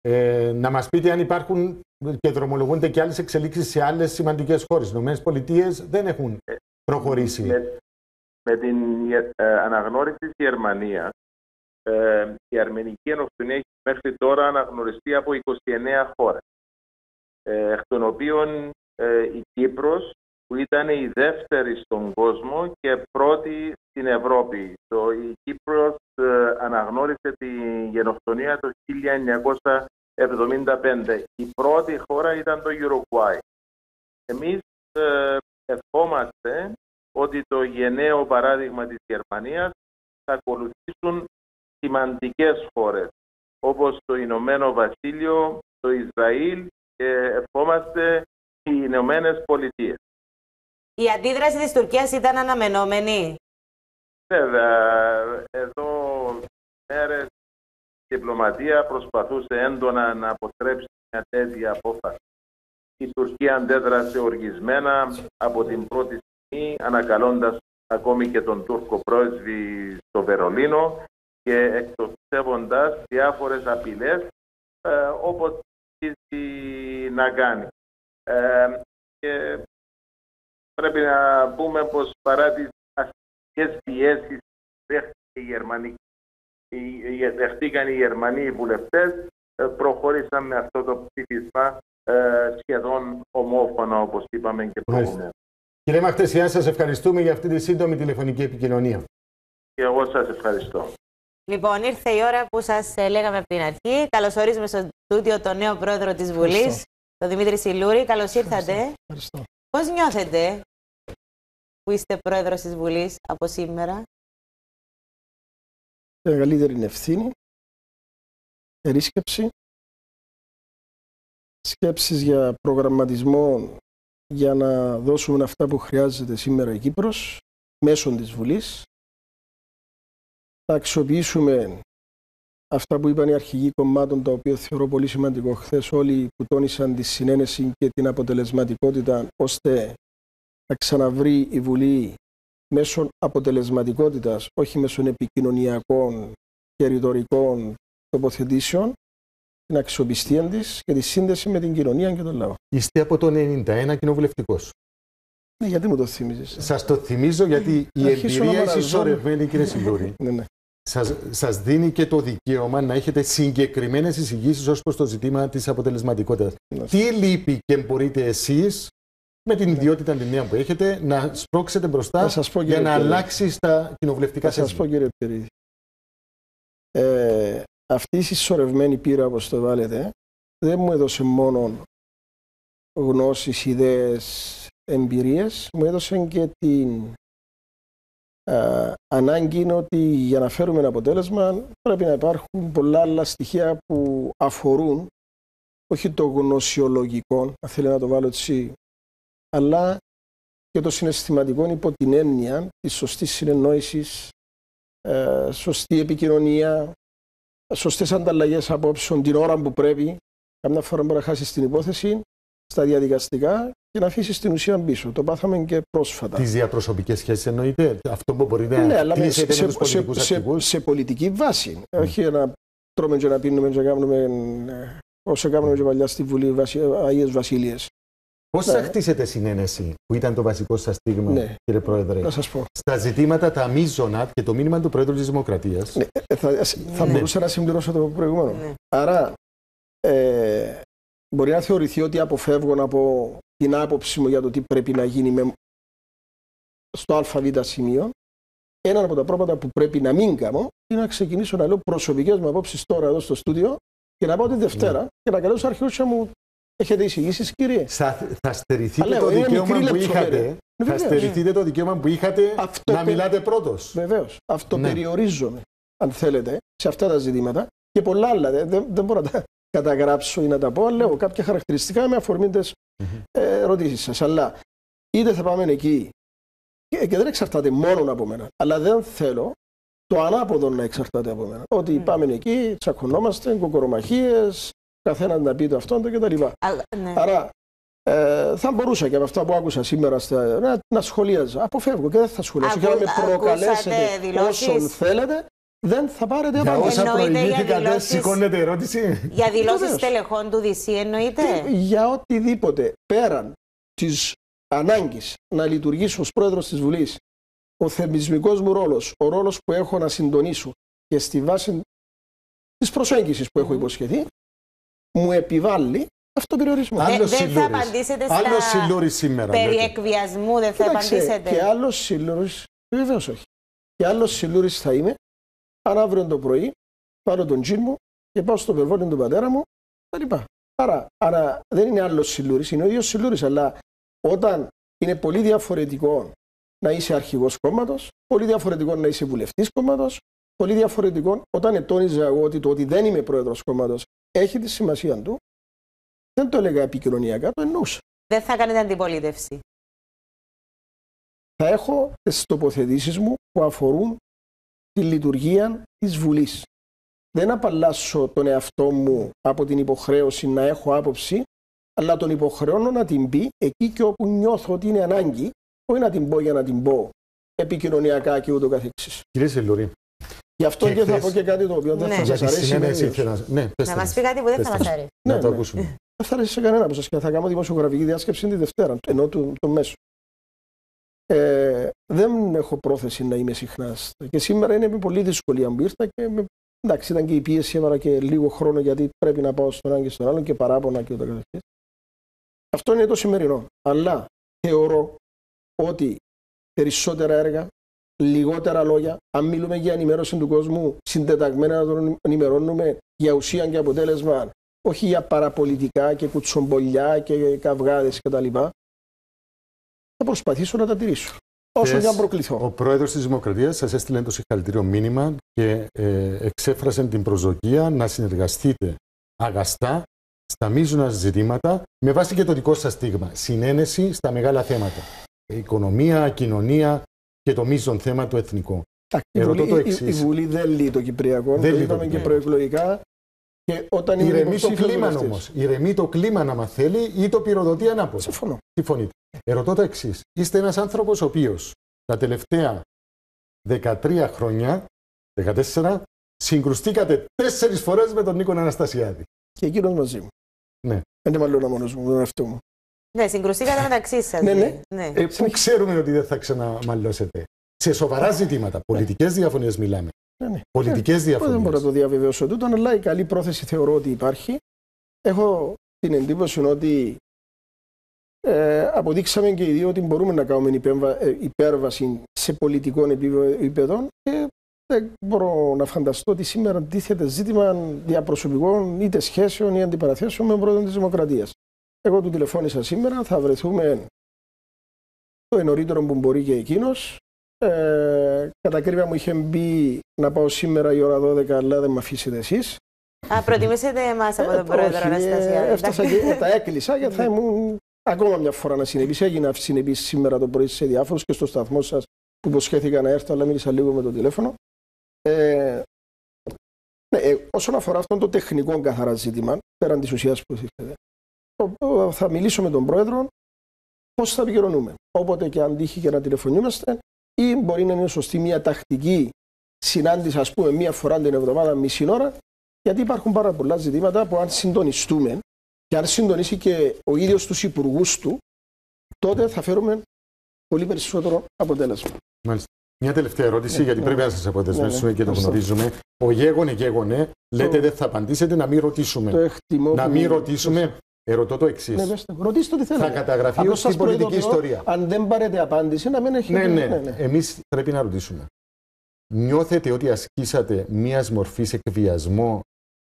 Ε, να μας πείτε αν υπάρχουν και δρομολογούνται και άλλες εξελίξεις σε άλλες σημαντικές χώρες. Οι ΗΠΑ δεν έχουν προχωρήσει. Με, με την ε, αναγνώριση της Γερμανίας, ε, η αρμενική ενοκτονία έχει μέχρι τώρα αναγνωριστεί από 29 χώρες. Ε, εκ των οποίων ε, η Κύπρος που ήταν η δεύτερη στον κόσμο και πρώτη στην Ευρώπη. Το, η Κύπρος ε, αναγνώρισε τη γενοκτονία το 1975. Η πρώτη χώρα ήταν το Uruguay. Εμείς ε, ευχόμαστε ότι το γενναίο παράδειγμα της Γερμανίας θα ακολουθήσουν σημαντικές χώρες όπως το Ηνωμένο Βασίλειο, το Ισραήλ και ευχόμαστε οι Ηνωμένες Πολιτείες. Η αντίδραση της Τουρκίας ήταν αναμενόμενη. Βέβαια, εδώ μέρες η διπλωματία προσπαθούσε έντονα να αποτρέψει μια τέτοια απόφαση. Η Τουρκία αντέδρασε οργισμένα από την πρώτη στιγμή, ανακαλώντας ακόμη και τον Τούρκο πρέσβη στο Βερολίνο και εκτοξεύοντας διάφορες απειλές ε, όπως να κάνει. Ε, και πρέπει να πούμε πως παρά τις αστικές πιέσεις δέχτηκε η Γερμανική δεχτήκαν οι Γερμανοί βουλευτές, ε, προχώρησαν με αυτό το ψήφισμα ε, σχεδόν ομόφωνα, όπως είπαμε και προηγουμένως. Κύριε Μαχτεσιά, σας ευχαριστούμε για αυτή τη σύντομη τηλεφωνική επικοινωνία. Και εγώ σας ευχαριστώ. Λοιπόν, ήρθε η ώρα που σας ε, λέγαμε από την αρχή. Καλωσορίζουμε στο στούντιο τον νέο πρόεδρο της Βουλής, τον Δημήτρη Σιλούρη. Καλώς ήρθατε. Πώς νιώθετε που είστε πρόεδρος της Βουλής από σήμερα; Μεγαλύτερη ευθύνη, ερίσκεψη, σκέψεις για προγραμματισμό για να δώσουμε αυτά που χρειάζεται σήμερα η Κύπρος μέσω της Βουλής. Θα αξιοποιήσουμε αυτά που είπαν οι αρχηγοί κομμάτων, τα οποία θεωρώ πολύ σημαντικό χθες όλοι που τόνισαν τη συνένεση και την αποτελεσματικότητα, ώστε να ξαναβρει η Βουλή μέσω αποτελεσματικότητας, όχι μέσω επικοινωνιακών και ρητορικών τοποθετήσεων, την αξιοπιστία της και τη σύνδεση με την κοινωνία και τον λαό. Είστε από το 91 κοινοβουλευτικός. Ναι, γιατί μου το θυμίζει. Σας το θυμίζω γιατί η εμπειρία συσσωρευμένη, κύριε Σιλούρη, ναι, ναι. Σας, δίνει και το δικαίωμα να έχετε συγκεκριμένες εισηγήσεις ως προς το ζήτημα της αποτελεσματικότητας. Ναι. Τι λείπει και μπορείτε εσείς με την ιδιότητα την νέα που έχετε να σπρώξετε μπροστά πω, για να αλλάξει στα κοινοβουλευτικά Θα σας πω κύριε Περίδη. Ε, αυτή η συσσωρευμένη πείρα όπως το βάλετε δεν μου έδωσε μόνο γνώσεις, ιδέες, εμπειρίες, μου έδωσε και την α, ανάγκη ότι για να φέρουμε ένα αποτέλεσμα πρέπει να υπάρχουν πολλά άλλα στοιχεία που αφορούν όχι το γνωσιολογικό, αν θέλει να το βάλω έτσι, αλλά και το συναισθηματικό υπό την έννοια της σωστής συνεννόησης, ε, σωστή επικοινωνία, σωστές ανταλλαγές απόψεων την ώρα που πρέπει. Καμιά φορά μπορεί να χάσεις την υπόθεση στα διαδικαστικά και να αφήσεις την ουσία πίσω. Το πάθαμε και πρόσφατα. Τις διαπροσωπικές σχέσεις εννοείται, αυτό που μπορεί να ναι, αλλά σε, σε, σε, σε, σε, πολιτική βάση. Mm. Όχι να τρώμε και να πίνουμε και να κάνουμε όσο κάνουμε και παλιά στη Βουλή Αγίες Βασίλειες. Πώς θα ναι. χτίσετε συνένεση, που ήταν το βασικό σας στίγμα, ναι. κύριε Πρόεδρε, να σας πω. στα ζητήματα τα μείζωνα και το μήνυμα του Πρόεδρου της Δημοκρατίας. Ναι, ε, θα, θα ναι. μπορούσα να συμπληρώσω το προηγούμενο. Ναι. Άρα, ε, μπορεί να θεωρηθεί ότι αποφεύγω από την άποψη μου για το τι πρέπει να γίνει με, στο ΑΒ σημείο. Ένα από τα πράγματα που πρέπει να μην κάνω είναι να ξεκινήσω να λέω προσωπικές μου απόψεις τώρα εδώ στο στούντιο και να πάω τη Δευτέρα ναι. και να καλέσω αρχηγού να μου Έχετε εισηγήσεις, κύριε; Θα, θα στερηθείτε το δικαίωμα που είχατε. Θα στερηθείτε το δικαίωμα που είχατε να μιλάτε πρώτος. Βεβαίως. Αυτοπεριορίζομαι, ναι. αν θέλετε, σε αυτά τα ζητήματα και πολλά άλλα. Δεν, δεν μπορώ να τα καταγράψω ή να τα πω, αλλά λέω κάποια χαρακτηριστικά με αφορμή τις ε, ερωτήσεις σας. Αλλά είτε θα πάμε εκεί και, και δεν εξαρτάται μόνο από μένα, αλλά δεν θέλω το ανάποδο να εξαρτάται από μένα. Ότι ναι. πάμε εκεί, τσακωνόμαστε, κοκορομαχίες, καθένα να πει το αυτό το κτλ. Ναι. Άρα ε, θα μπορούσα και από αυτά που άκουσα σήμερα στα, να, να σχολίαζα. Αποφεύγω και δεν θα σχολιάσω. Και να με προκαλέσετε όσον θέλετε, δεν θα πάρετε Για όσα προηγήθηκαν, δεν σηκώνετε ερώτηση. Για δηλώσεις τελεχών του ΔΣ εννοείται. Για οτιδήποτε πέραν της ανάγκης να λειτουργήσω ως πρόεδρος της Βουλής, ο θεμισμικός μου ρόλος, ο ρόλος που έχω να συντονίσω και στη βάση της προσέγγισης που έχω υποσχεθεί, μου επιβάλλει αυτοπεριορισμό. Δεν θα απαντήσετε στα σήμερα. Περί εκβιασμού δεν θα απαντήσετε. Και άλλος σύλλουρη, βεβαίως όχι. Και άλλος σύλλουρη θα είμαι αν αύριο το πρωί πάρω τον τζιν μου και πάω στο περβόλιο του πατέρα μου κτλ. Άρα, άρα δεν είναι άλλος σύλλουρη, είναι ο ίδιος σύλλουρη. Αλλά όταν είναι πολύ διαφορετικό να είσαι αρχηγός κόμματος, πολύ διαφορετικό να είσαι βουλευτής κόμματος, πολύ διαφορετικό όταν ετώνιζα εγώ ότι το ότι δεν είμαι πρόεδρος κόμματος έχει τη σημασία του. Δεν το έλεγα επικοινωνιακά, το εννοούσα. Δεν θα κάνετε αντιπολίτευση. Θα έχω τις τοποθετήσεις μου που αφορούν τη λειτουργία της Βουλής. Δεν απαλλάσσω τον εαυτό μου από την υποχρέωση να έχω άποψη, αλλά τον υποχρεώνω να την πει εκεί και όπου νιώθω ότι είναι ανάγκη, όχι να την πω για να την πω επικοινωνιακά και ούτω καθεξής. Κύριε Σελουρή, Γι' αυτό και, και θα πω και κάτι το οποίο δεν ναι. θα σας αρέσει. Ναι, να μας πει κάτι που δεν θα μας αρέσει. Να το ακούσουμε. Δεν θα αρέσει σε κανένα από σας και θα κάνω δημοσιογραφική διάσκεψη τη Δευτέρα, ενώ του, το μέσο. Ε, δεν έχω πρόθεση να είμαι συχνάς. Και σήμερα είναι πολύ δύσκολη αν ήρθα και με, εντάξει, ήταν και η πίεση, έβαλα και λίγο χρόνο γιατί πρέπει να πάω στον ένα και στον άλλο και παράπονα και ούτω καθεξής. Αυτό είναι το σημερινό. Αλλά θεωρώ ότι περισσότερα έργα, λιγότερα λόγια. Αν μιλούμε για ενημέρωση του κόσμου, συντεταγμένα να τον ενημερώνουμε για ουσία και αποτέλεσμα, όχι για παραπολιτικά και κουτσομπολιά και καυγάδες κτλ. Θα προσπαθήσω να τα τηρήσω. όσο Χθες και αν προκληθώ. Ο πρόεδρος της Δημοκρατίας σας έστειλε το συγχαρητήριο μήνυμα και ε, εξέφρασε την προσδοκία να συνεργαστείτε αγαστά στα μείζωνα ζητήματα με βάση και το δικό σας στίγμα. Συνένεση στα μεγάλα θέματα. Οικονομία, κοινωνία και το μείζον θέμα του εθνικό. Η Ερωτώ Βουλή, το η- η, εξής. Βουλή δεν λύει το Κυπριακό, Δεν το λύει το είπαμε και Κυπριακό. προεκλογικά. Και όταν είναι Ηρεμεί το υποψήφιος κλίμα βουλευτής. όμως. Ηρεμεί το κλίμα, αν θέλει, ή το πυροδοτεί ανάποδα. Συμφωνώ. Συμφωνείτε. Ερωτώ το εξής. Είστε ένας άνθρωπος ο οποίος τα τελευταία 13 χρόνια, 14, συγκρουστήκατε τέσσερις φορές με τον Νίκο Αναστασιάδη. Και εκείνος μαζί μου. Ναι. Δεν μάλλον μόνος μου, τον εαυτό μου. Ναι, συγκρουστήκατε μεταξύ σας. Ναι, ναι. Ε, πού ξέρουμε ότι δεν θα ξαναμαλώσετε. Σε σοβαρά ζητήματα. Πολιτικές διαφωνίες μιλάμε. Ναι, ναι. Πολιτικές Ε, Δεν διαφωνίες. μπορώ να το διαβεβαιώσω τούτο, αλλά η καλή πρόθεση θεωρώ ότι υπάρχει. Έχω την εντύπωση ότι ε, αποδείξαμε και οι δύο ότι μπορούμε να κάνουμε υπέμβα- ε, υπέρβαση σε πολιτικών επίπεδο και δεν μπορώ να φανταστώ ότι σήμερα αντίθεται ζήτημα διαπροσωπικών είτε σχέσεων ή αντιπαραθέσεων με τον πρόεδρο της Δημοκρατίας. Εγώ του τηλεφώνησα σήμερα, θα βρεθούμε το νωρίτερο που μπορεί και εκείνος. Ε, κατά ακρίβεια μου είχε μπει να πάω σήμερα η ώρα 12, αλλά δεν με αφήσετε εσείς. Α, προτιμήσετε εμάς από τον πρόεδρο Όχι, ε, Αναστασιάδη. Έφτασα και τα έκλεισα και θα ήμουν ακόμα μια φορά να συνεπείς. Έγινα συνεπής σήμερα το πρωί σε διάφορους και στο σταθμό σας που υποσχέθηκα να έρθω, αλλά μίλησα λίγο με το τηλέφωνο. Ε, ναι, ε, όσον αφορά αυτόν το τεχνικό καθαρά ζήτημα, πέραν της ουσίας που θίξετε, θα μιλήσω με τον πρόεδρο πώς θα επικοινωνούμε. Όποτε και αν τύχει και να τηλεφωνούμαστε ή μπορεί να είναι σωστή μια τακτική συνάντηση, ας πούμε, μία φορά την εβδομάδα, μισή ώρα, γιατί υπάρχουν πάρα πολλά ζητήματα που αν συντονιστούμε και αν συντονίσει και ο ίδιος τους υπουργούς του, τότε θα φέρουμε πολύ περισσότερο αποτέλεσμα. Μάλιστα. Μια τελευταία ερώτηση, Ναι, γιατί ναι. πρέπει να σας αποδεσμεύσουμε Ναι, ναι. και το Ευχαριστώ. γνωρίζουμε. Ο γέγονε, γέγονε, λέτε Το- δεν θα απαντήσετε, να μην ρωτήσουμε. Το εκτιμώ να που- μην ρωτήσουμε. Ερωτώ το εξής. Ναι, πες το. Ρωτήστε ό,τι θέλετε. Θα καταγραφεί Απλώς ω σας την πολιτική προειδοποιώ, ιστορία. Αν δεν πάρετε απάντηση, να μην έχετε. Ναι, ναι. Εμείς πρέπει να ρωτήσουμε. Νιώθετε ότι ασκήσατε μία μορφής εκβιασμό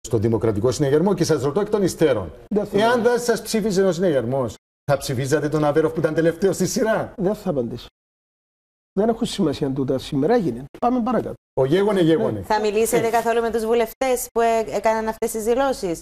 στο Δημοκρατικό Συνεγερμό και σας ρωτώ εκ των υστέρων. Δεν θα Εάν δεν σας ψήφιζε ο Συνεγερμός, θα ψηφίζατε τον Αβέροφ που ήταν τελευταίο στη σειρά; Δεν θα απαντήσω. Δεν έχουν σημασία τούτα. Σήμερα έγινε. Πάμε παρακάτω. Ο γέγονε, γέγονε. Θα μιλήσετε καθόλου με τους βουλευτές που ε- έκαναν αυτές τις δηλώσεις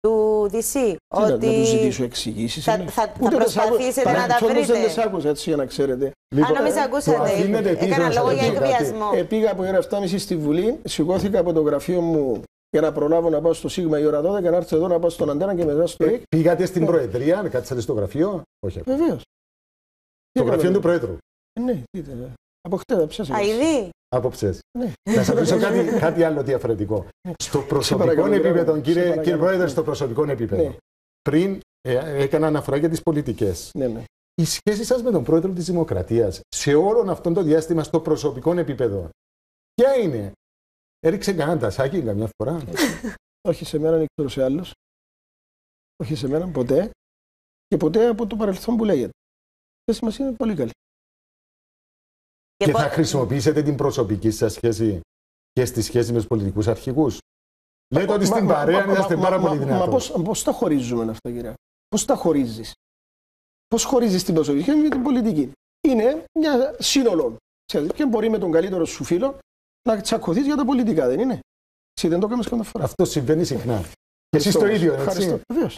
του DC. Τι να- ότι Να τους ζητήσω εξηγήσεις. θα, θα, θα προσπαθήσετε να τα Δεν βρείτε. τι άκουσα έτσι για να ξέρετε. Αν νόμιζα ακούσατε, έκανα λόγο για εκβιασμό. Ε, πήγα από η ώρα 7.30 στη Βουλή, σηκώθηκα από το γραφείο μου για να προλάβω να πάω στο Σίγμα η ώρα 12 και να έρθω εδώ να πάω στον Αντένα και μετά στο ΕΚ. Πήγατε στην Προεδρία, κάτσατε στο γραφείο; Όχι. Βεβαίως. Το γραφείο του Πρόεδρου. Ναι, δείτε. Από χτες ψάσα. Αειδή. Απόψε. Ναι. Να σας ρωτήσω κάτι, κάτι άλλο διαφορετικό. Στο προσωπικό παρακαλώ, επίπεδο, μπράβο. κύριε, Σε κύριε παρακαλώ. Πρόεδρε, στο προσωπικό επίπεδο. Ναι. Πριν ε, έκανα αναφορά για τις πολιτικές. Ναι, ναι. Η σχέση σας με τον Πρόεδρο της Δημοκρατίας σε όλο αυτό το διάστημα στο προσωπικό επίπεδο, ποια είναι; Έριξε κανένα τασάκι καμιά φορά. *laughs* Όχι σε μένα, δεν ξέρω σε άλλους. Όχι σε μένα, ποτέ. Και ποτέ από το παρελθόν που λέγεται. Η σχέση μα είναι πολύ καλή. Και θα χρησιμοποιήσετε την προσωπική σας σχέση και στη σχέση με τους πολιτικούς αρχηγούς; Λέτε ότι στην Μα- παρέα μα- είσαστε μα- πάρα μα- πολύ Μα δυνατοί. πώς, πώς τα χωρίζουμε αυτά, κύριε. Πώς τα χωρίζεις; Πώς χωρίζεις την προσωπική και την πολιτική; Είναι μια σύνολο. Ξέρετε, Και μπορεί με τον καλύτερο σου φίλο να τσακωθείς για τα πολιτικά, δεν είναι; Εσύ δεν το κάνεις καμιά φορά. Αυτό συμβαίνει συχνά. Και εσείς το ίδιο, Ευχαριστώ. έτσι. Βεβαίως.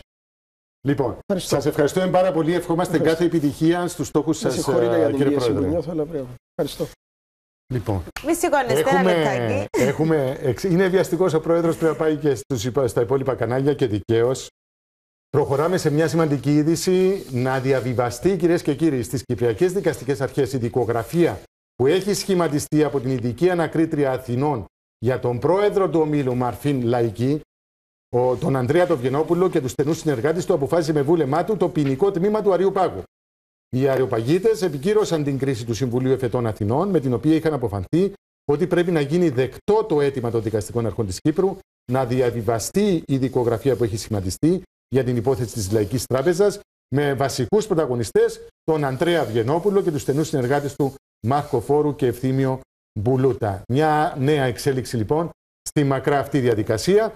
Λοιπόν, σας ευχαριστούμε πάρα πολύ. Ευχόμαστε κάθε επιτυχία στους στόχους σας, Με συγχωρείτε για την κύριε πίεση που Πρόεδρε. νιώθω, αλλά πρέπει. Ευχαριστώ. Λοιπόν, Μη σηκώνεστε ένα λεπτάκι. έχουμε, εξ- είναι βιαστικός ο πρόεδρος πρέπει να πάει και στους, υπα- στα υπόλοιπα κανάλια και δικαίως. Προχωράμε σε μια σημαντική είδηση να διαβιβαστεί, κυρίες και κύριοι, στις Κυπριακές Δικαστικές Αρχές η δικογραφία που έχει σχηματιστεί από την ειδική ανακρίτρια Αθηνών για τον πρόεδρο του ομίλου Μαρφίν Λαϊκή, ο, τον Ανδρέα Τοβγενόπουλο και τους στενούς συνεργάτες του αποφάσισε με βούλεμά του το ποινικό τμήμα του Αριού Πάγου. Οι Αριοπαγίτες επικύρωσαν την κρίση του Συμβουλίου Εφετών Αθηνών, με την οποία είχαν αποφανθεί ότι πρέπει να γίνει δεκτό το αίτημα των δικαστικών αρχών της Κύπρου να διαβιβαστεί η δικογραφία που έχει σχηματιστεί για την υπόθεση της Λαϊκής Τράπεζας με βασικούς πρωταγωνιστές τον Αντρέα Βγενόπουλο και τους στενούς συνεργάτες του Μάρκο Φόρου και Ευθύμιο Μπουλούτα. Μια νέα εξέλιξη λοιπόν στη μακρά αυτή διαδικασία.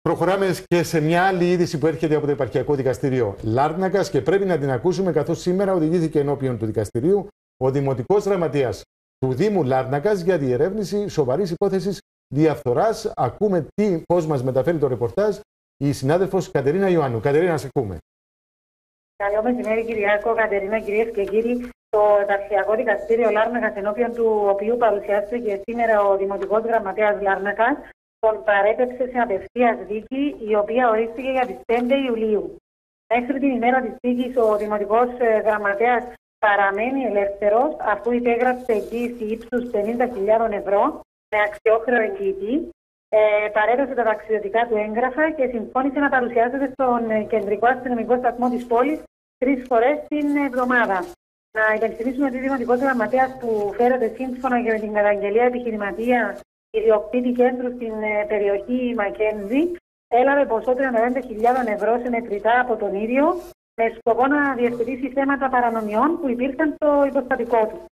Προχωράμε και σε μια άλλη είδηση που έρχεται από το Επαρχιακό Δικαστήριο Λάρνακας και πρέπει να την ακούσουμε καθώς σήμερα οδηγήθηκε ενώπιον του δικαστηρίου ο Δημοτικός Γραμματεία του Δήμου Λάρνακας για διερεύνηση σοβαρής υπόθεσης διαφθοράς. Ακούμε πώς μας μεταφέρει το ρεπορτάζ η συνάδελφος Κατερίνα Ιωάννου. Κατερίνα, σε ακούμε. Καλό μεσημέρι, Κυριάκο, Κατερίνα, κυρίες και κύριοι. Το Ταξιακό Δικαστήριο Λάρνακα, ενώπιον του οποίου παρουσιάστηκε και σήμερα ο Δημοτικός Γραμματέας Λάρνακα, τον παρέπεψε σε απευθείας δίκη, η οποία ορίστηκε για τις 5 Ιουλίου. Μέχρι την ημέρα της δίκης, ο Δημοτικός Γραμματέας παραμένει ελεύθερος, αφού υπέγραψε εγγύηση ύψους 50.000 ευρώ με αξιόχρεο εγγύητη. Ε, παρέδωσε τα ταξιδιωτικά του έγγραφα και συμφώνησε να παρουσιάζεται στον κεντρικό αστυνομικό σταθμό της πόλης τρεις φορές την εβδομάδα. Να υπενθυμίσουμε ότι ο Δημοτικός Γραμματέας που φέρεται σύμφωνα και με την καταγγελία επιχειρηματία ιδιοκτήτη κέντρου στην ε, περιοχή Μακένζη έλαβε ποσό 35.000 ευρώ σε μετρητά από τον ίδιο με σκοπό να διευθετήσει θέματα παρανομιών που υπήρχαν στο υποστατικό του.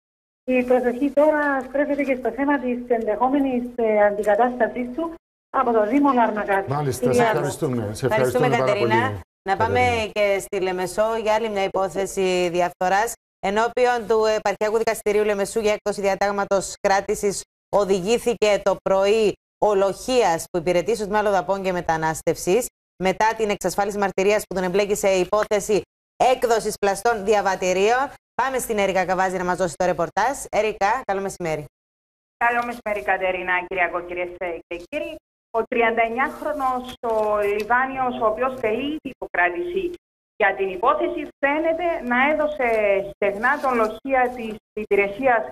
Η προσοχή τώρα στρέφεται και στο θέμα της ενδεχόμενης ε, αντικατάστασής του από το Δήμο Λαρνακά. Μάλιστα, σε ευχαριστούμε. Σε ευχαριστούμε, ευχαριστούμε πάρα Κατερίνα. πολύ. Να πάμε και στη Λεμεσό για άλλη μια υπόθεση διαφθοράς. Ενώπιον του Επαρχιακού Δικαστηρίου Λεμεσού για έκδοση διατάγματος κράτησης οδηγήθηκε το πρωί ο Λοχία που υπηρετεί στο τμήμα Λοδαπών και Μετανάστευσης μετά την εξασφάλιση μαρτυρίας που τον εμπλέκει σε υπόθεση έκδοσης πλαστών διαβατηρίων. Πάμε στην Έρικα Καβάζη να μας δώσει το ρεπορτάζ. Έρικα, καλό μεσημέρι. Καλό μεσημέρι, Κατερίνα, Κυριακό, κυρίε και κύριοι. Ο 39χρονο ο Λιβάνιος, ο οποίος θέλει την υποκράτηση για την υπόθεση, φαίνεται να έδωσε στεγνά τον λοχεία της υπηρεσίας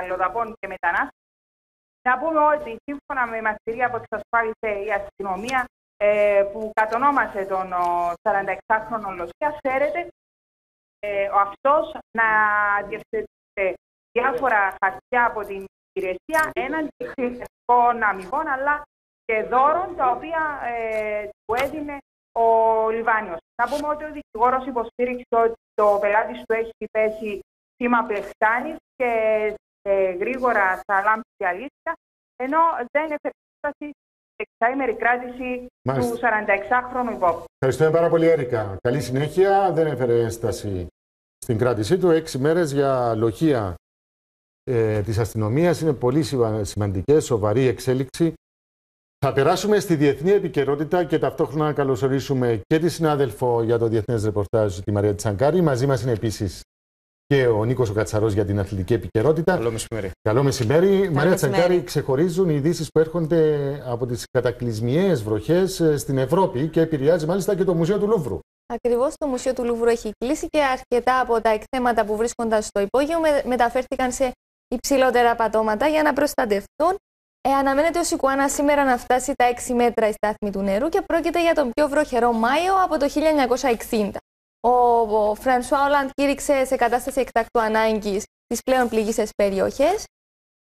αλλοδαπών και μετανάστευση. Να πούμε ότι σύμφωνα με μαρτυρία που εξασφάλισε η αστυνομία, ε, που κατονόμασε τον 46χρονο Λοσιά, φέρεται ε, ο αυτός να διευθετήσει διάφορα χαρτιά από την υπηρεσία έναντι χρηστικών αμοιβών αλλά και δώρων τα οποία ε, του έδινε ο Λιβάνιος. Να πούμε ότι ο δικηγόρος υποστήριξε ότι το πελάτη του έχει πέσει θύμα πλεχτάνης και ε, γρήγορα θα λάμψει η αλήθεια, ενώ δεν έφερε σύσταση εξάιμερη κράτηση Μάλιστα. του 46χρονου υπόπτη. Ευχαριστούμε πάρα πολύ, Έρικα. Καλή συνέχεια. Δεν έφερε ένσταση στην κράτησή του. Έξι μέρες για λοχεία ε, της αστυνομίας. Είναι πολύ σημα- σημαντικές, σοβαρή εξέλιξη. Θα περάσουμε στη διεθνή επικαιρότητα και ταυτόχρονα να καλωσορίσουμε και τη συνάδελφο για το διεθνές ρεπορτάζ, τη Μαρία Τσανκάρη. Μαζί μας είναι επίσης και ο Νίκος ο Κατσαρός για την αθλητική επικαιρότητα. Καλό μεσημέρι. Καλό μεσημέρι. Μαρία μεσημέρι. Τσανκάρη, ξεχωρίζουν οι ειδήσεις που έρχονται από τις κατακλυσμιαίες βροχές ε, στην Ευρώπη και επηρεάζει μάλιστα και το Μουσείο του Λούβρου. Ακριβώς το Μουσείο του Λούβρου έχει κλείσει και αρκετά από τα εκθέματα που βρίσκονταν στο υπόγειο με- μεταφέρθηκαν σε υψηλότερα πατώματα για να προστατευτούν. Ε, αναμένεται ο Σικουάνα σήμερα να φτάσει τα 6 μέτρα η στάθμη του νερού και πρόκειται για τον πιο βροχερό Μάιο από το 1960. Ο, ο Φρανσουά Ολάντ κήρυξε σε κατάσταση εκτάκτου ανάγκης τις πλέον πληγήσει περιοχές.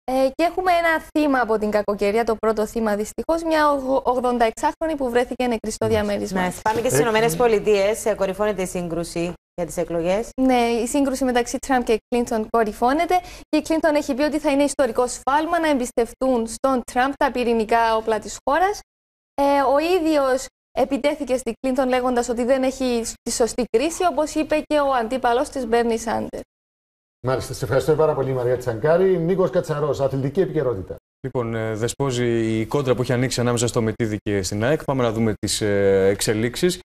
Ε, και έχουμε ένα θύμα από την κακοκαιρία, το πρώτο θύμα δυστυχώς, μια 86χρονη που βρέθηκε νεκρή στο διαμέρισμά. Ναι, της. πάμε και στις Ηνωμένες Πολιτείες. Κορυφώνεται η σύγκρουση για τις εκλογές. Ναι, η σύγκρουση μεταξύ Τραμπ και Κλίντον κορυφώνεται και η Κλίντον έχει πει ότι θα είναι ιστορικό σφάλμα να εμπιστευτούν στον Τραμπ τα πυρηνικά όπλα της χώρας. Ε, ο ίδιος επιτέθηκε στην Κλίντον λέγοντας ότι δεν έχει τη σωστή κρίση, όπως είπε και ο αντίπαλος της Μπέρνι Σάντερς. Μάλιστα, σε ευχαριστώ πάρα πολύ Μαρία Τσανκάρη. Νίκος Κατσαρός, αθλητική επικαιρότητα. Λοιπόν, ε, δεσπόζει η κόντρα που έχει ανοίξει ανάμεσα στο Μετίδη και στην ΑΕΚ. Πάμε να δούμε τις εξελίξεις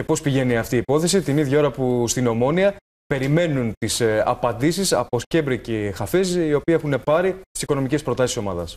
και πώς πηγαίνει αυτή η υπόθεση. Την ίδια ώρα που στην Ομόνια περιμένουν τις απαντήσεις από Σκέμπρη και Χαφέζη, οι οποίοι έχουν πάρει τις οικονομικές προτάσεις της ομάδας.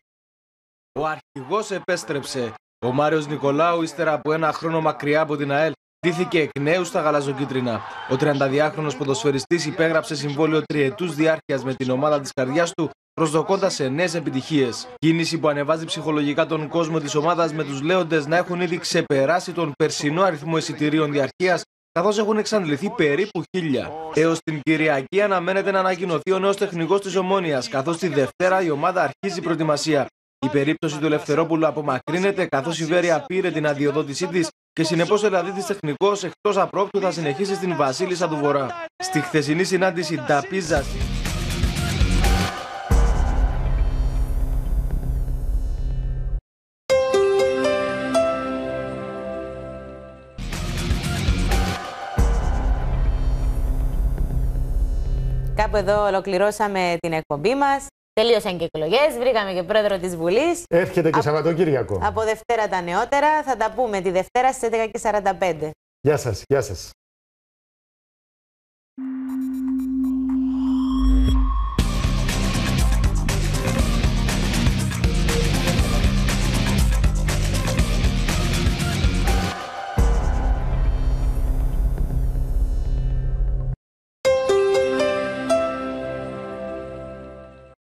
Ο αρχηγός επέστρεψε. Ο Μάριος Νικολάου, ύστερα από ένα χρόνο μακριά από την ΑΕΛ, ντύθηκε εκ νέου στα γαλαζοκίτρινα. Ο 32χρονο ποδοσφαιριστής υπέγραψε συμβόλαιο τριετούς διάρκειας με την ομάδα της καρδιάς του, προσδοκώντας σε νέες επιτυχίες. Κίνηση που ανεβάζει ψυχολογικά τον κόσμο της ομάδας με τους λέοντες να έχουν ήδη ξεπεράσει τον περσινό αριθμό εισιτηρίων διαρκείας καθώς έχουν εξαντληθεί περίπου χίλια. Έως την Κυριακή αναμένεται να ανακοινωθεί ο νέος τεχνικός της Ομόνιας, καθώς τη Δευτέρα η ομάδα αρχίζει προετοιμασία. Η περίπτωση του Ελευθερόπουλου απομακρύνεται καθώς η Βέρεια πήρε την αδειοδότησή της και συνεπώς ο Ελλαδίτη τεχνικός εκτός απρόπτου θα συνεχίσεις στην Βασίλισσα του Βορρά. Στη χθεσινή συνάντηση Νταπίζα κάπου εδώ ολοκληρώσαμε την εκπομπή μας. Τελείωσαν και εκλογές. Βρήκαμε και πρόεδρο της Βουλής. Έρχεται και Σαββατοκύριακο. Από Δευτέρα τα νεότερα. Θα τα πούμε τη Δευτέρα στις 11.45. Γεια σας, γεια σας.